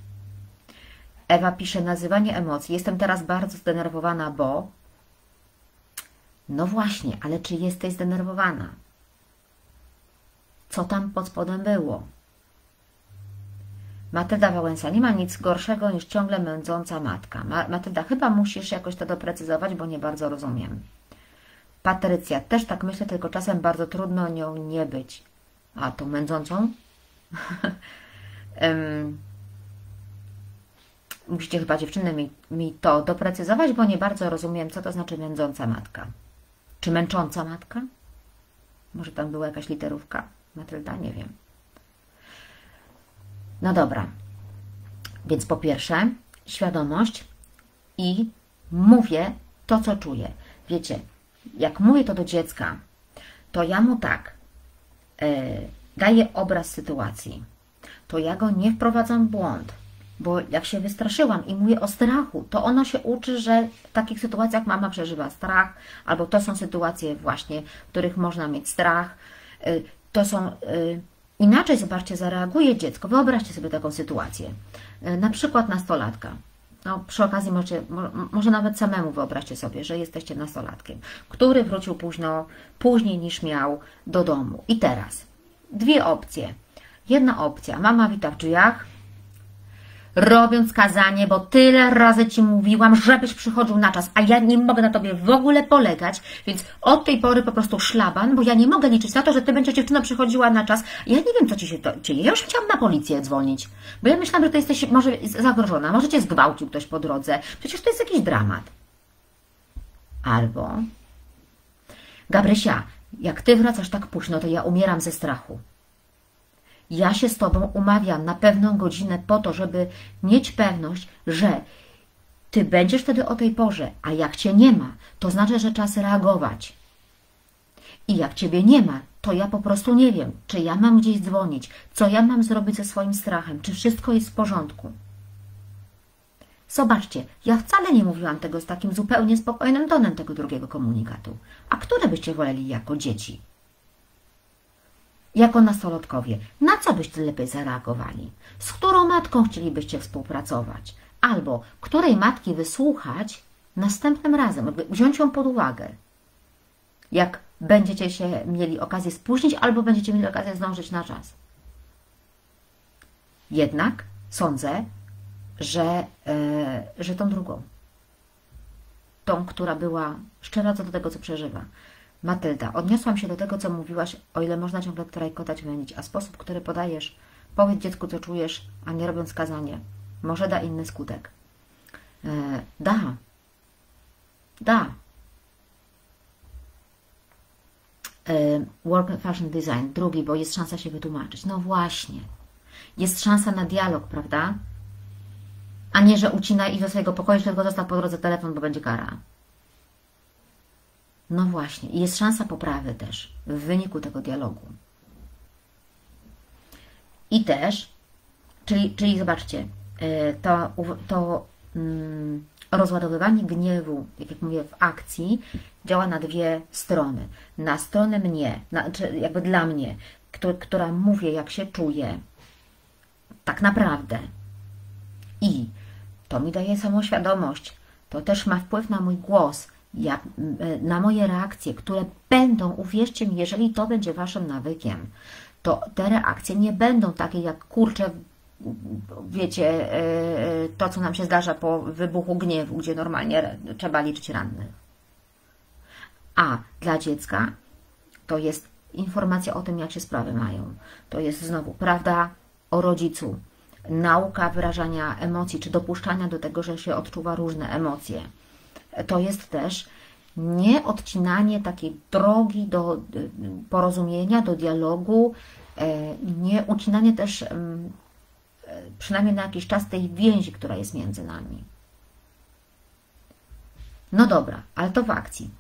S1: Ewa pisze, nazywanie emocji. Jestem teraz bardzo zdenerwowana, bo... No właśnie, ale czy jesteś zdenerwowana? Co tam pod spodem było? Matylda Wałęsa, nie ma nic gorszego niż ciągle mędząca matka. Ma Matylda, chyba musisz jakoś to doprecyzować, bo nie bardzo rozumiem. Patrycja, też tak myślę, tylko czasem bardzo trudno nią nie być. A, tą mędzącą? musicie chyba dziewczyny mi, mi to doprecyzować, bo nie bardzo rozumiem, co to znaczy mędząca matka. Czy męcząca matka? Może tam była jakaś literówka? Matylda, nie wiem. No dobra. Więc po pierwsze, świadomość i mówię to, co czuję. Wiecie, jak mówię to do dziecka, to ja mu tak yy, daję obraz sytuacji. To ja go nie wprowadzam w błąd, bo jak się wystraszyłam i mówię o strachu, to ono się uczy, że w takich sytuacjach mama przeżywa strach, albo to są sytuacje właśnie, w których można mieć strach. Yy, to są... Yy, Inaczej, zobaczcie, zareaguje dziecko. Wyobraźcie sobie taką sytuację. E, na przykład nastolatka. No, przy okazji możecie, może nawet samemu wyobraźcie sobie, że jesteście nastolatkiem, który wrócił późno, później niż miał do domu. I teraz dwie opcje. Jedna opcja, mama wita w drzwiach, robiąc kazanie, bo tyle razy Ci mówiłam, żebyś przychodził na czas, a ja nie mogę na Tobie w ogóle polegać, więc od tej pory po prostu szlaban, bo ja nie mogę liczyć na to, że Ty będziesz dziewczyna przychodziła na czas. Ja nie wiem, co Ci się to dzieje. Ja już chciałam na policję dzwonić, bo ja myślałam, że Ty jesteś może zagrożona, może Cię zgwałcił ktoś po drodze. Przecież to jest jakiś dramat. Albo Gabrysia, jak Ty wracasz tak późno, to ja umieram ze strachu. Ja się z Tobą umawiam na pewną godzinę po to, żeby mieć pewność, że Ty będziesz wtedy o tej porze, a jak Cię nie ma, to znaczy, że czas reagować. I jak Ciebie nie ma, to ja po prostu nie wiem, czy ja mam gdzieś dzwonić, co ja mam zrobić ze swoim strachem, czy wszystko jest w porządku. Zobaczcie, ja wcale nie mówiłam tego z takim zupełnie spokojnym tonem tego drugiego komunikatu. A które byście woleli jako dzieci? Jako nastolatkowie, na co byście lepiej zareagowali? Z którą matką chcielibyście współpracować? Albo której matki wysłuchać następnym razem, wziąć ją pod uwagę? Jak będziecie się mieli okazję spóźnić, albo będziecie mieli okazję zdążyć na czas. Jednak sądzę, że, e, że tą drugą, tą, która była szczera co do tego, co przeżywa, Matylda, odniosłam się do tego, co mówiłaś, o ile można ciągle trajkotać, wędzić, a sposób, który podajesz, powiedz dziecku, co czujesz, a nie robiąc kazanie, może da inny skutek. E, da. Da. E, work Fashion Design, drugi, bo jest szansa się wytłumaczyć. No właśnie. Jest szansa na dialog, prawda? A nie, że ucina i do swojego pokoju, tylko zostaw po drodze telefon, bo będzie kara. No właśnie, i jest szansa poprawy też w wyniku tego dialogu. I też, czyli, czyli zobaczcie, e, to, to mm, rozładowywanie gniewu, jak mówię, w akcji działa na dwie strony. Na stronę mnie, na, czy jakby dla mnie, która, która mówię, jak się czuję, tak naprawdę. I to mi daje samoświadomość, to też ma wpływ na mój głos, jak, e, na moje reakcje, które będą, uwierzcie mi, jeżeli to będzie Waszym nawykiem, to te reakcje nie będą takie jak kurczę, wiecie, e, e, to co nam się zdarza po wybuchu gniewu, gdzie normalnie trzeba liczyć rannych. A dla dziecka to jest informacja o tym, jak się sprawy mają. To jest znowu prawda o rodzicu, nauka wyrażania emocji, czy dopuszczania do tego, że się odczuwa różne emocje to jest też nie odcinanie takiej drogi do porozumienia, do dialogu, e, nie ucinanie też e, przynajmniej na jakiś czas tej więzi, która jest między nami. No dobra, ale to w akcji.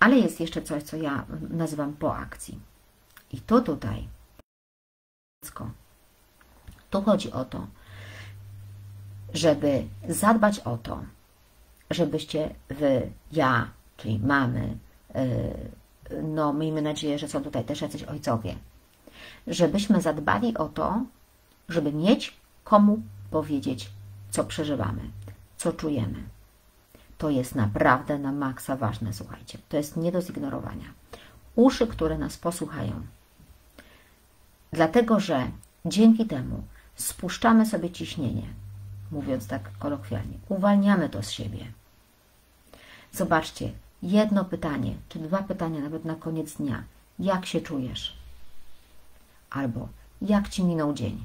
S1: Ale jest jeszcze coś, co ja nazywam po akcji. I to tutaj, tu chodzi o to, żeby zadbać o to, żebyście wy, ja, czyli mamy, y, no miejmy nadzieję, że są tutaj też jacyś ojcowie, żebyśmy zadbali o to, żeby mieć komu powiedzieć, co przeżywamy, co czujemy. To jest naprawdę na maksa ważne, słuchajcie. To jest nie do zignorowania. Uszy, które nas posłuchają. Dlatego, że dzięki temu spuszczamy sobie ciśnienie, mówiąc tak kolokwialnie. Uwalniamy to z siebie. Zobaczcie, jedno pytanie, czy dwa pytania nawet na koniec dnia. Jak się czujesz? Albo jak Ci minął dzień?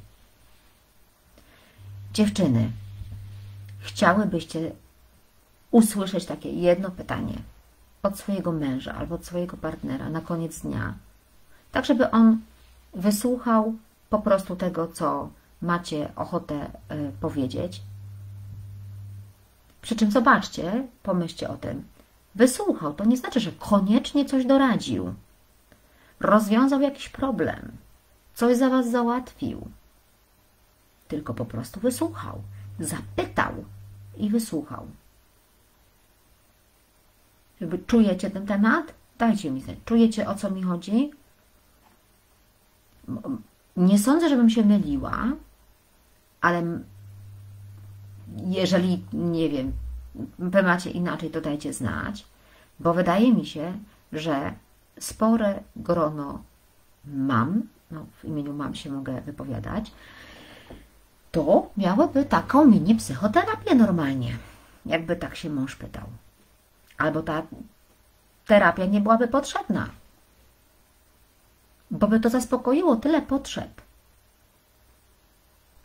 S1: Dziewczyny, chciałybyście usłyszeć takie jedno pytanie od swojego męża albo od swojego partnera na koniec dnia, tak żeby on wysłuchał po prostu tego, co macie ochotę y, powiedzieć. Przy czym zobaczcie, pomyślcie o tym. Wysłuchał to nie znaczy, że koniecznie coś doradził. Rozwiązał jakiś problem, coś za Was załatwił. Tylko po prostu wysłuchał, zapytał i wysłuchał. Jakby czujecie ten temat? Dajcie mi znać. Czujecie, o co mi chodzi? Nie sądzę, żebym się myliła, ale jeżeli, nie wiem, wy macie inaczej, to dajcie znać, bo wydaje mi się, że spore grono mam, no w imieniu mam się mogę wypowiadać, to miałyby taką mini psychoterapię normalnie, jakby tak się mąż pytał. Albo ta terapia nie byłaby potrzebna, bo by to zaspokoiło tyle potrzeb.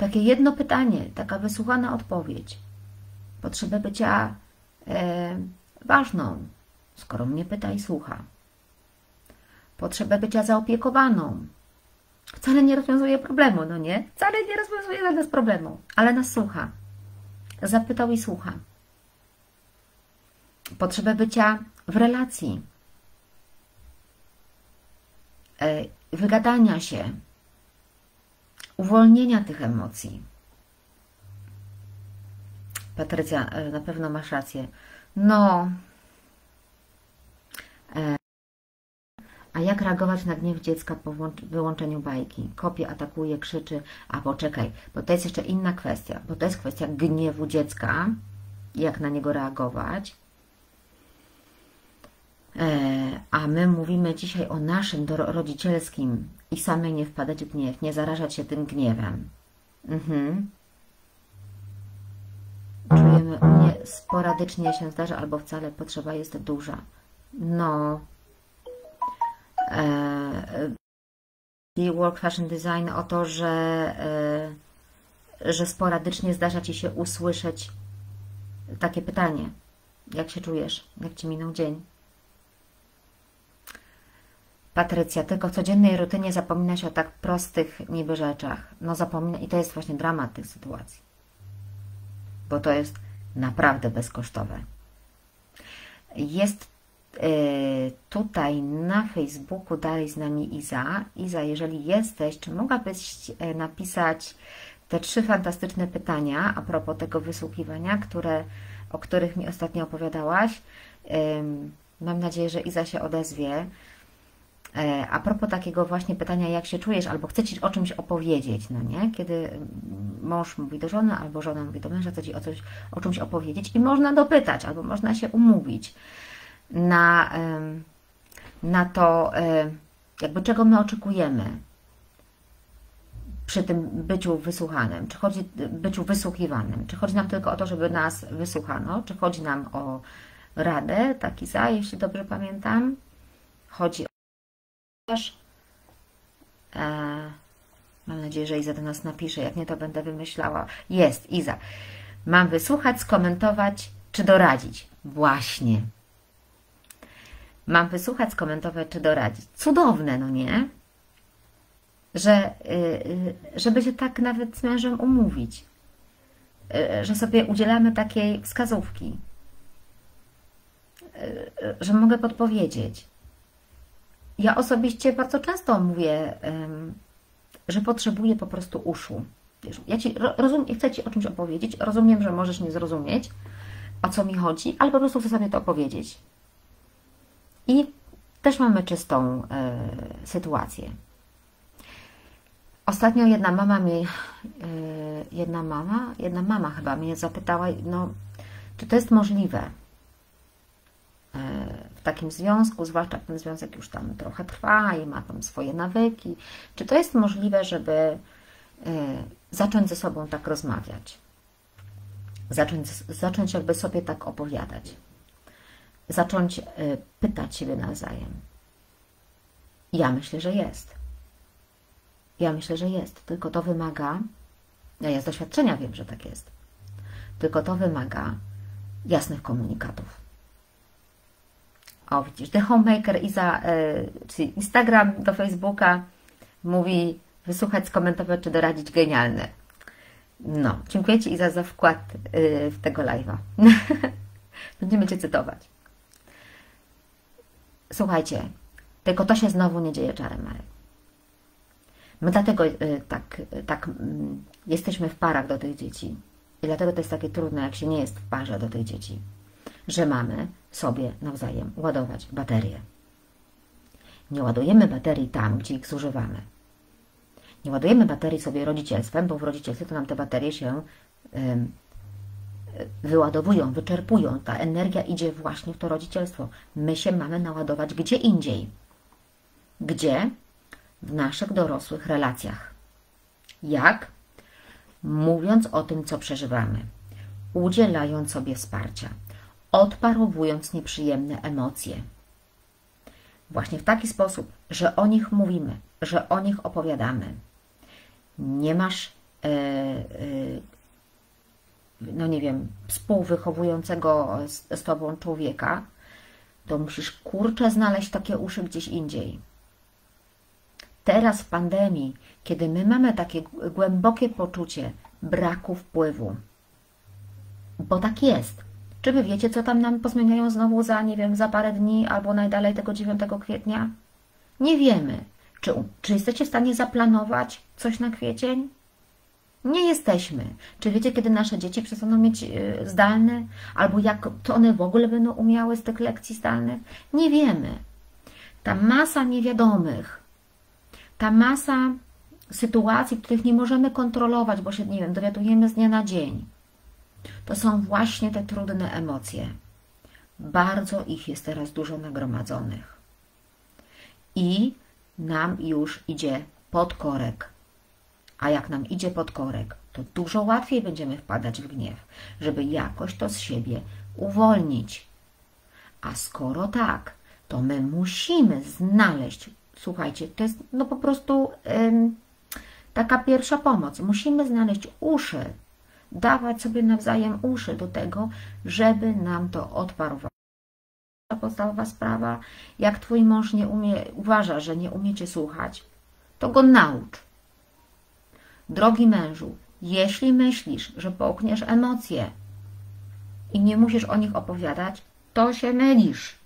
S1: Takie jedno pytanie, taka wysłuchana odpowiedź. Potrzebę bycia e, ważną, skoro mnie pyta i słucha. Potrzebę bycia zaopiekowaną. Wcale nie rozwiązuje problemu, no nie? Wcale nie rozwiązuje żadnego problemu, ale nas słucha. Zapytał i słucha. Potrzebę bycia w relacji. E, wygadania się, uwolnienia tych emocji. Patrycja, e, na pewno masz rację. No. E, a jak reagować na gniew dziecka po wyłączeniu bajki? Kopie, atakuje, krzyczy. A poczekaj, bo to jest jeszcze inna kwestia, bo to jest kwestia gniewu dziecka, jak na niego reagować. E, a my mówimy dzisiaj o naszym rodzicielskim i samej nie wpadać w gniew, nie zarażać się tym gniewem. Mhm. Czujemy, u mnie sporadycznie się zdarza, albo wcale potrzeba jest duża. No. E, work Fashion Design o to, że, e, że sporadycznie zdarza Ci się usłyszeć takie pytanie. Jak się czujesz? Jak Ci minął dzień? Patrycja, tylko w codziennej rutynie zapomina się o tak prostych niby rzeczach. No zapomina i to jest właśnie dramat tych sytuacji. Bo to jest naprawdę bezkosztowe. Jest y, tutaj na Facebooku dalej z nami Iza. Iza, jeżeli jesteś, czy mogłabyś y, napisać te trzy fantastyczne pytania a propos tego wysłuchiwania, które, o których mi ostatnio opowiadałaś. Mam nadzieję, że Iza się odezwie. E, a propos takiego właśnie pytania, jak się czujesz, albo chce Ci o czymś opowiedzieć, no nie? Kiedy mąż mówi do żony, albo żona mówi do męża, chce Ci o, coś, o czymś opowiedzieć i można dopytać, albo można się umówić na, na to, jakby czego my oczekujemy przy tym byciu wysłuchanym, czy chodzi byciu wysłuchiwanym, czy chodzi nam tylko o to, żeby nas wysłuchano, czy chodzi nam o radę, taki za, jeśli dobrze pamiętam, chodzi E, mam nadzieję, że Iza do nas napisze. Jak nie, to będę wymyślała. Jest, Iza. Mam wysłuchać, skomentować czy doradzić. Właśnie. Mam wysłuchać, skomentować czy doradzić. Cudowne, no nie? Że, yy, żeby się tak nawet z mężem umówić. Yy, że sobie udzielamy takiej wskazówki. Że mogę podpowiedzieć ja osobiście bardzo często mówię, że potrzebuję po prostu uszu. ja ci rozumiem, chcę Ci o czymś opowiedzieć, rozumiem, że możesz nie zrozumieć, o co mi chodzi, ale po prostu chcę sobie to opowiedzieć. I też mamy czystą e, sytuację. Ostatnio jedna mama mi, e, jedna mama, jedna mama chyba mnie zapytała, no, czy to jest możliwe, w takim związku, zwłaszcza ten związek już tam trochę trwa i ma tam swoje nawyki. Czy to jest możliwe, żeby e, zacząć ze sobą tak rozmawiać. Zacząć, zacząć jakby sobie tak opowiadać. Zacząć y, pytać siebie nawzajem. Ja myślę, że jest. Ja myślę, że jest. Tylko to wymaga, ja z doświadczenia wiem, że tak jest. Tylko to wymaga jasnych komunikatów. O, widzisz, The Homemaker Iza, y, czyli Instagram do Facebooka mówi wysłuchać, skomentować czy doradzić genialne. No, dziękuję Ci Iza za wkład y, w tego live'a. Będziemy Cię cytować. Słuchajcie, tylko to się znowu nie dzieje czarem Marek. My dlatego y, tak, tak mm, jesteśmy w parach do tych dzieci. I dlatego to jest takie trudne, jak się nie jest w parze do tych dzieci, że mamy sobie nawzajem ładować baterie. Nie ładujemy baterii tam, gdzie ich zużywamy. Nie ładujemy baterii sobie rodzicielstwem, bo w rodzicielstwie to nam te baterie się wyładowują, wyczerpują. Ta energia idzie właśnie w to rodzicielstwo. My się mamy naładować gdzie indziej. Gdzie? W naszych dorosłych relacjach. Jak? Mówiąc o tym, co przeżywamy, udzielając sobie wsparcia, odparowując nieprzyjemne emocje. Właśnie w taki sposób, że o nich mówimy, że o nich opowiadamy. Nie masz, e, e, no nie wiem, współwychowującego z, z Tobą człowieka, to musisz kurczę znaleźć takie uszy gdzieś indziej. Teraz w pandemii, kiedy my mamy takie głębokie poczucie braku wpływu, bo tak jest. Czy wy wiecie, co tam nam pozmieniają znowu za, nie wiem, za parę dni albo najdalej tego 9 kwietnia? Nie wiemy. Czy, czy jesteście w stanie zaplanować coś na kwiecień? Nie jesteśmy. Czy wiecie, kiedy nasze dzieci przestaną mieć y, zdalne? Albo jak to one w ogóle będą umiały z tych lekcji zdalnych? Nie wiemy. Ta masa niewiadomych, ta masa sytuacji, których nie możemy kontrolować, bo się, nie wiem, dowiadujemy z dnia na dzień, to są właśnie te trudne emocje. Bardzo ich jest teraz dużo nagromadzonych. I nam już idzie podkorek. A jak nam idzie podkorek, to dużo łatwiej będziemy wpadać w gniew, żeby jakoś to z siebie uwolnić. A skoro tak, to my musimy znaleźć, słuchajcie, to jest no po prostu ym, taka pierwsza pomoc. Musimy znaleźć uszy, dawać sobie nawzajem uszy do tego, żeby nam to odparowało podstawowa sprawa. Jak twój mąż nie umie, uważa, że nie umiecie słuchać, to go naucz. Drogi mężu, jeśli myślisz, że połkniesz emocje i nie musisz o nich opowiadać, to się mylisz.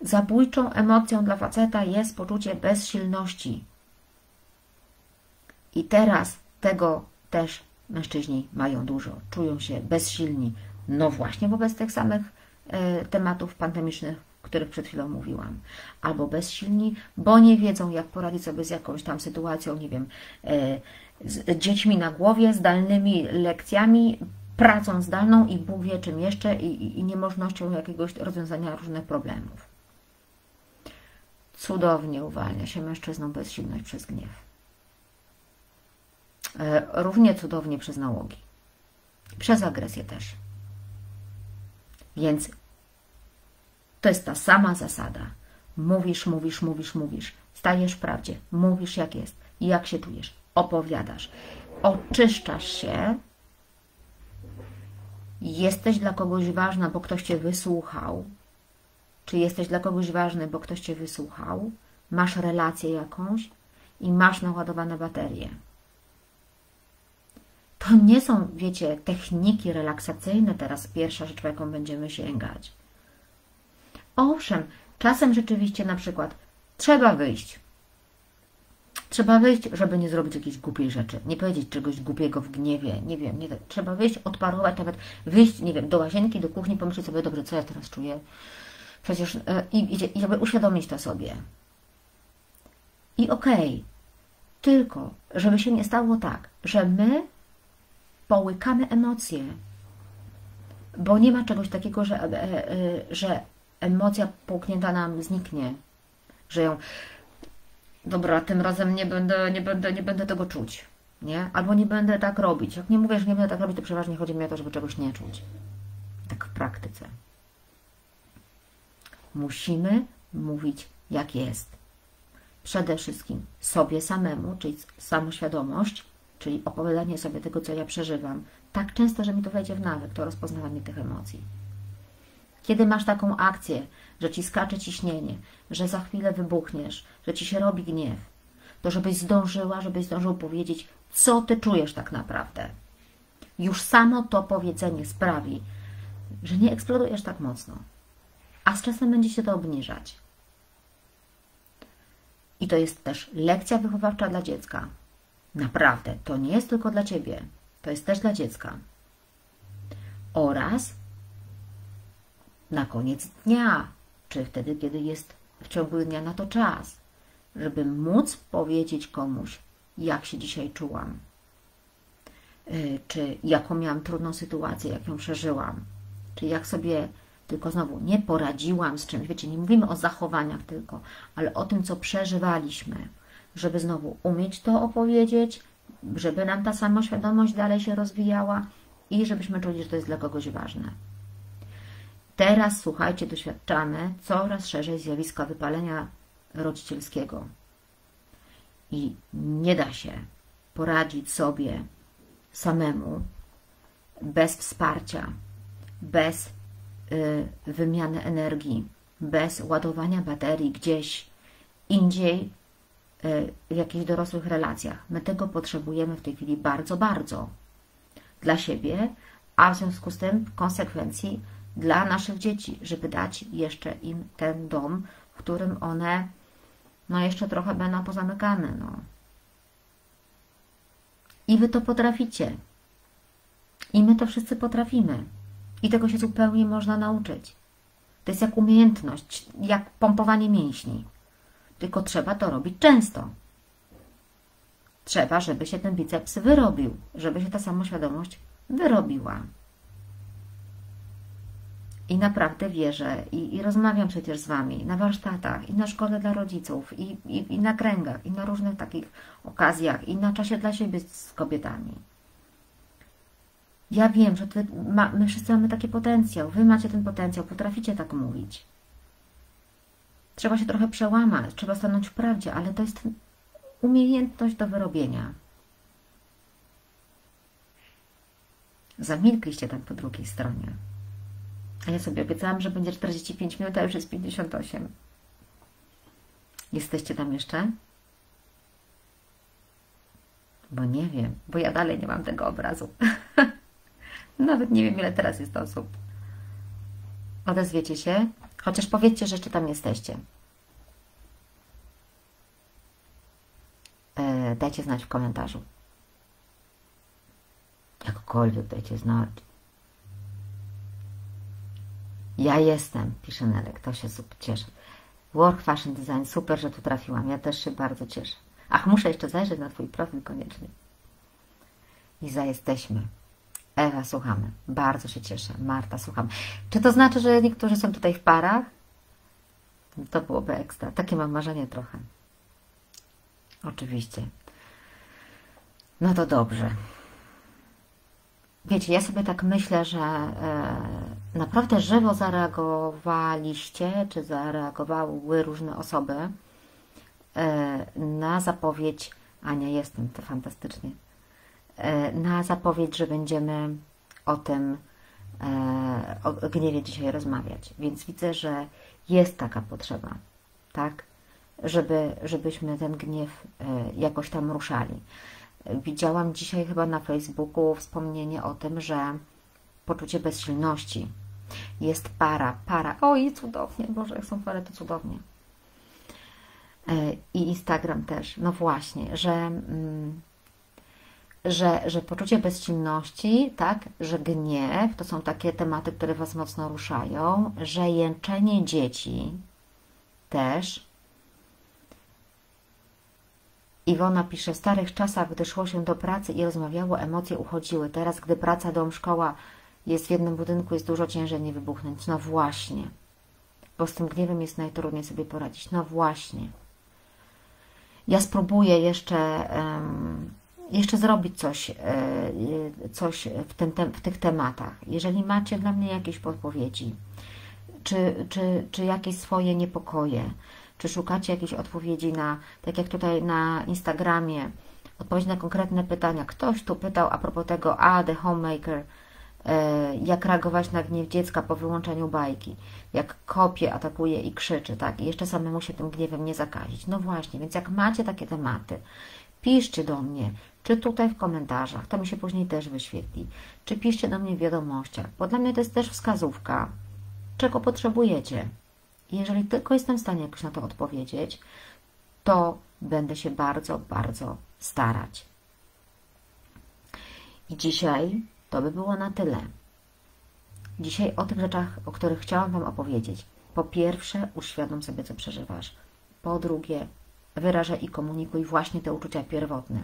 S1: Zabójczą emocją dla faceta jest poczucie bezsilności. I teraz tego też mężczyźni mają dużo. Czują się bezsilni. No właśnie wobec tych samych E, tematów pandemicznych, o których przed chwilą mówiłam. Albo bezsilni, bo nie wiedzą, jak poradzić sobie z jakąś tam sytuacją, nie wiem, e, z dziećmi na głowie, zdalnymi lekcjami, pracą zdalną i Bóg wie czym jeszcze i, i niemożnością jakiegoś rozwiązania różnych problemów. Cudownie uwalnia się mężczyzną bezsilność przez gniew. E, równie cudownie przez nałogi. Przez agresję też. Więc to jest ta sama zasada. Mówisz, mówisz, mówisz, mówisz. Stajesz w prawdzie. Mówisz jak jest. Jak się czujesz. Opowiadasz. Oczyszczasz się. Jesteś dla kogoś ważna, bo ktoś Cię wysłuchał. Czy jesteś dla kogoś ważny, bo ktoś Cię wysłuchał. Masz relację jakąś i masz naładowane baterie. To nie są, wiecie, techniki relaksacyjne teraz pierwsza rzecz, po jaką będziemy sięgać. Owszem, czasem rzeczywiście na przykład trzeba wyjść. Trzeba wyjść, żeby nie zrobić jakiejś głupiej rzeczy, nie powiedzieć czegoś głupiego w gniewie, nie wiem, nie, trzeba wyjść, odparować, nawet wyjść, nie wiem, do łazienki, do kuchni, pomyśleć sobie, dobrze, co ja teraz czuję, przecież yy, i, i żeby uświadomić to sobie. I okej, okay, tylko żeby się nie stało tak, że my połykamy emocje, bo nie ma czegoś takiego, że, e, e, że emocja połknięta nam zniknie, że ją dobra, tym razem nie będę, nie będę, nie będę tego czuć. nie? Albo nie będę tak robić. Jak nie mówię, że nie będę tak robić, to przeważnie chodzi mi o to, żeby czegoś nie czuć. Tak w praktyce. Musimy mówić jak jest. Przede wszystkim sobie samemu, czyli samoświadomość, czyli opowiadanie sobie tego, co ja przeżywam, tak często, że mi to wejdzie w nawyk, to rozpoznawanie tych emocji. Kiedy masz taką akcję, że ci skacze ciśnienie, że za chwilę wybuchniesz, że ci się robi gniew, to żebyś zdążyła, żebyś zdążył powiedzieć, co ty czujesz tak naprawdę. Już samo to powiedzenie sprawi, że nie eksplodujesz tak mocno, a z czasem będzie się to obniżać. I to jest też lekcja wychowawcza dla dziecka. Naprawdę, to nie jest tylko dla Ciebie, to jest też dla dziecka. Oraz na koniec dnia, czy wtedy, kiedy jest w ciągu dnia na to czas, żeby móc powiedzieć komuś, jak się dzisiaj czułam, y, czy jaką miałam trudną sytuację, jak ją przeżyłam, czy jak sobie tylko znowu nie poradziłam z czymś. Wiecie, nie mówimy o zachowaniach tylko, ale o tym, co przeżywaliśmy, żeby znowu umieć to opowiedzieć, żeby nam ta samoświadomość dalej się rozwijała i żebyśmy czuli, że to jest dla kogoś ważne. Teraz, słuchajcie, doświadczamy coraz szerzej zjawiska wypalenia rodzicielskiego. I nie da się poradzić sobie samemu bez wsparcia, bez y, wymiany energii, bez ładowania baterii gdzieś indziej jakichś dorosłych relacjach. My tego potrzebujemy w tej chwili bardzo, bardzo dla siebie, a w związku z tym konsekwencji dla naszych dzieci, żeby dać jeszcze im ten dom, w którym one no jeszcze trochę będą pozamykane. No. I Wy to potraficie. I my to wszyscy potrafimy. I tego się zupełnie można nauczyć. To jest jak umiejętność, jak pompowanie mięśni. Tylko trzeba to robić często. Trzeba, żeby się ten biceps wyrobił, żeby się ta samoświadomość wyrobiła. I naprawdę wierzę i, i, rozmawiam przecież z Wami na warsztatach, i na szkole dla rodziców, i, i, i na kręgach, i na różnych takich okazjach, i na czasie dla siebie z kobietami. Ja wiem, że ty, ma, my wszyscy mamy taki potencjał, Wy macie ten potencjał, potraficie tak mówić. Trzeba się trochę przełamać, trzeba stanąć w prawdzie, ale to jest umiejętność do wyrobienia. Zamilkliście tam po drugiej stronie. A ja sobie obiecałam, że będzie 45 minut, a już jest 58. Jesteście tam jeszcze? Bo nie wiem, bo ja dalej nie mam tego obrazu. Nawet nie wiem, ile teraz jest osób. Odezwiecie się? Chociaż powiedzcie, że jeszcze tam jesteście. E, dajcie znać w komentarzu. Jakkolwiek dajcie znać. Ja jestem, pisze Nelek, to się super cieszę. Work Fashion Design, super, że tu trafiłam. Ja też się bardzo cieszę. Ach, muszę jeszcze zajrzeć na Twój profil koniecznie. Iza, jesteśmy. Ewa, słuchamy. Bardzo się cieszę. Marta, słucham. Czy to znaczy, że niektórzy są tutaj w parach? To byłoby ekstra. Takie mam marzenie trochę. Oczywiście. No to dobrze. Wiecie, ja sobie tak myślę, że e, naprawdę żywo zareagowaliście, czy zareagowały różne osoby e, na zapowiedź, Ania, jestem, to fantastycznie, na zapowiedź, że będziemy o tym, e, o gniewie dzisiaj rozmawiać. Więc widzę, że jest taka potrzeba, tak, żeby, żebyśmy ten gniew e, jakoś tam ruszali. Widziałam dzisiaj chyba na Facebooku wspomnienie o tym, że poczucie bezsilności jest para, para. Oj, cudownie, Boże, jak są pary, to cudownie. E, I Instagram też, no właśnie, że, mm, że, że poczucie bezsilności, tak, że gniew, to są takie tematy, które Was mocno ruszają, że jęczenie dzieci też, Iwona pisze, w starych czasach, gdy szło się do pracy i rozmawiało, emocje uchodziły. Teraz, gdy praca, dom, szkoła jest w jednym budynku, jest dużo ciężej nie wybuchnąć. No właśnie. Bo z tym gniewem jest najtrudniej sobie poradzić. No właśnie. Ja spróbuję jeszcze um, jeszcze zrobić coś, e, coś w, ten, w tych tematach. Jeżeli macie dla mnie jakieś podpowiedzi, czy, czy, czy jakieś swoje niepokoje, czy szukacie jakiejś odpowiedzi na, tak jak tutaj na Instagramie, odpowiedź na konkretne pytania. Ktoś tu pytał a propos tego, a The Homemaker, e, jak reagować na gniew dziecka po wyłączeniu bajki, jak kopie, atakuje i krzyczy, tak, i jeszcze samemu się tym gniewem nie zakazić. No właśnie, więc jak macie takie tematy, piszcie do mnie, czy tutaj w komentarzach, to mi się później też wyświetli, czy piszcie do mnie w wiadomościach, bo dla mnie to jest też wskazówka, czego potrzebujecie. Jeżeli tylko jestem w stanie jakoś na to odpowiedzieć, to będę się bardzo, bardzo starać. I dzisiaj to by było na tyle. Dzisiaj o tych rzeczach, o których chciałam Wam opowiedzieć. Po pierwsze, uświadom sobie, co przeżywasz. Po drugie, wyrażaj i komunikuj właśnie te uczucia pierwotne,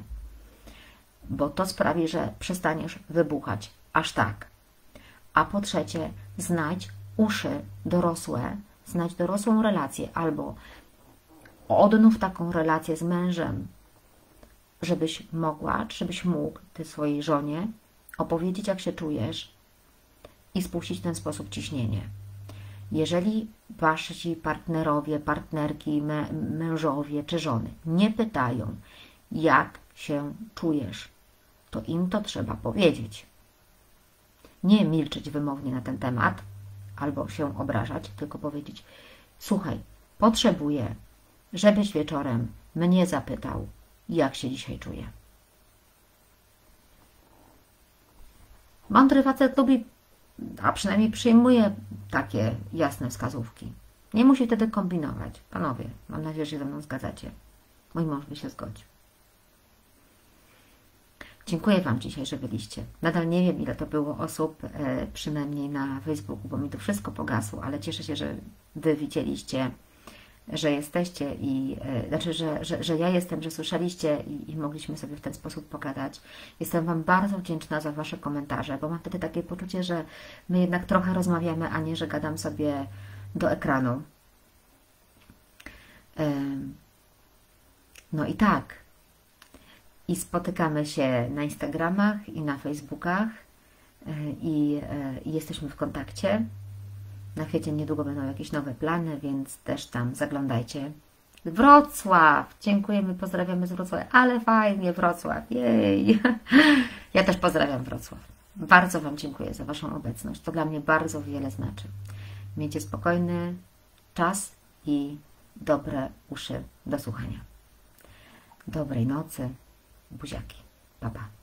S1: bo to sprawi, że przestaniesz wybuchać aż tak. A po trzecie, znajdź uszy dorosłe, znajdź dorosłą relację albo odnów taką relację z mężem, żebyś mogła, żebyś mógł ty swojej żonie opowiedzieć, jak się czujesz i spuścić w ten sposób ciśnienie. Jeżeli wasi partnerowie, partnerki, mężowie czy żony nie pytają, jak się czujesz, to im to trzeba powiedzieć. Nie milczeć wymownie na ten temat albo się obrażać, tylko powiedzieć: Słuchaj, potrzebuję, żebyś wieczorem mnie zapytał, jak się dzisiaj czuję. Mądry facet lubi, a przynajmniej przyjmuje takie jasne wskazówki. Nie musi wtedy kombinować. Panowie, mam nadzieję, że się ze mną zgadzacie. Mój mąż by się zgodził. Dziękuję Wam dzisiaj, że byliście. Nadal nie wiem, ile to było osób, e, przynajmniej na Facebooku, bo mi to wszystko pogasło, ale cieszę się, że Wy widzieliście że jesteście i e, znaczy, że, że, że ja jestem, że słyszeliście i, i, mogliśmy sobie w ten sposób pogadać. Jestem Wam bardzo wdzięczna za Wasze komentarze, bo mam wtedy takie poczucie, że my jednak trochę rozmawiamy, a nie, że gadam sobie do ekranu. No i tak. I spotykamy się na Instagramach i na Facebookach e, i, e, i jesteśmy w kontakcie. Na kwiecień niedługo będą jakieś nowe plany, więc też tam zaglądajcie. Wrocław! Dziękujemy, pozdrawiamy z Wrocławia. Ale fajnie, Wrocław, jej! Ja też pozdrawiam Wrocław. Bardzo Wam dziękuję za Waszą obecność. To dla mnie bardzo wiele znaczy. Miejcie spokojny czas i dobre uszy do słuchania. Dobrej nocy, buziaki. Pa, pa.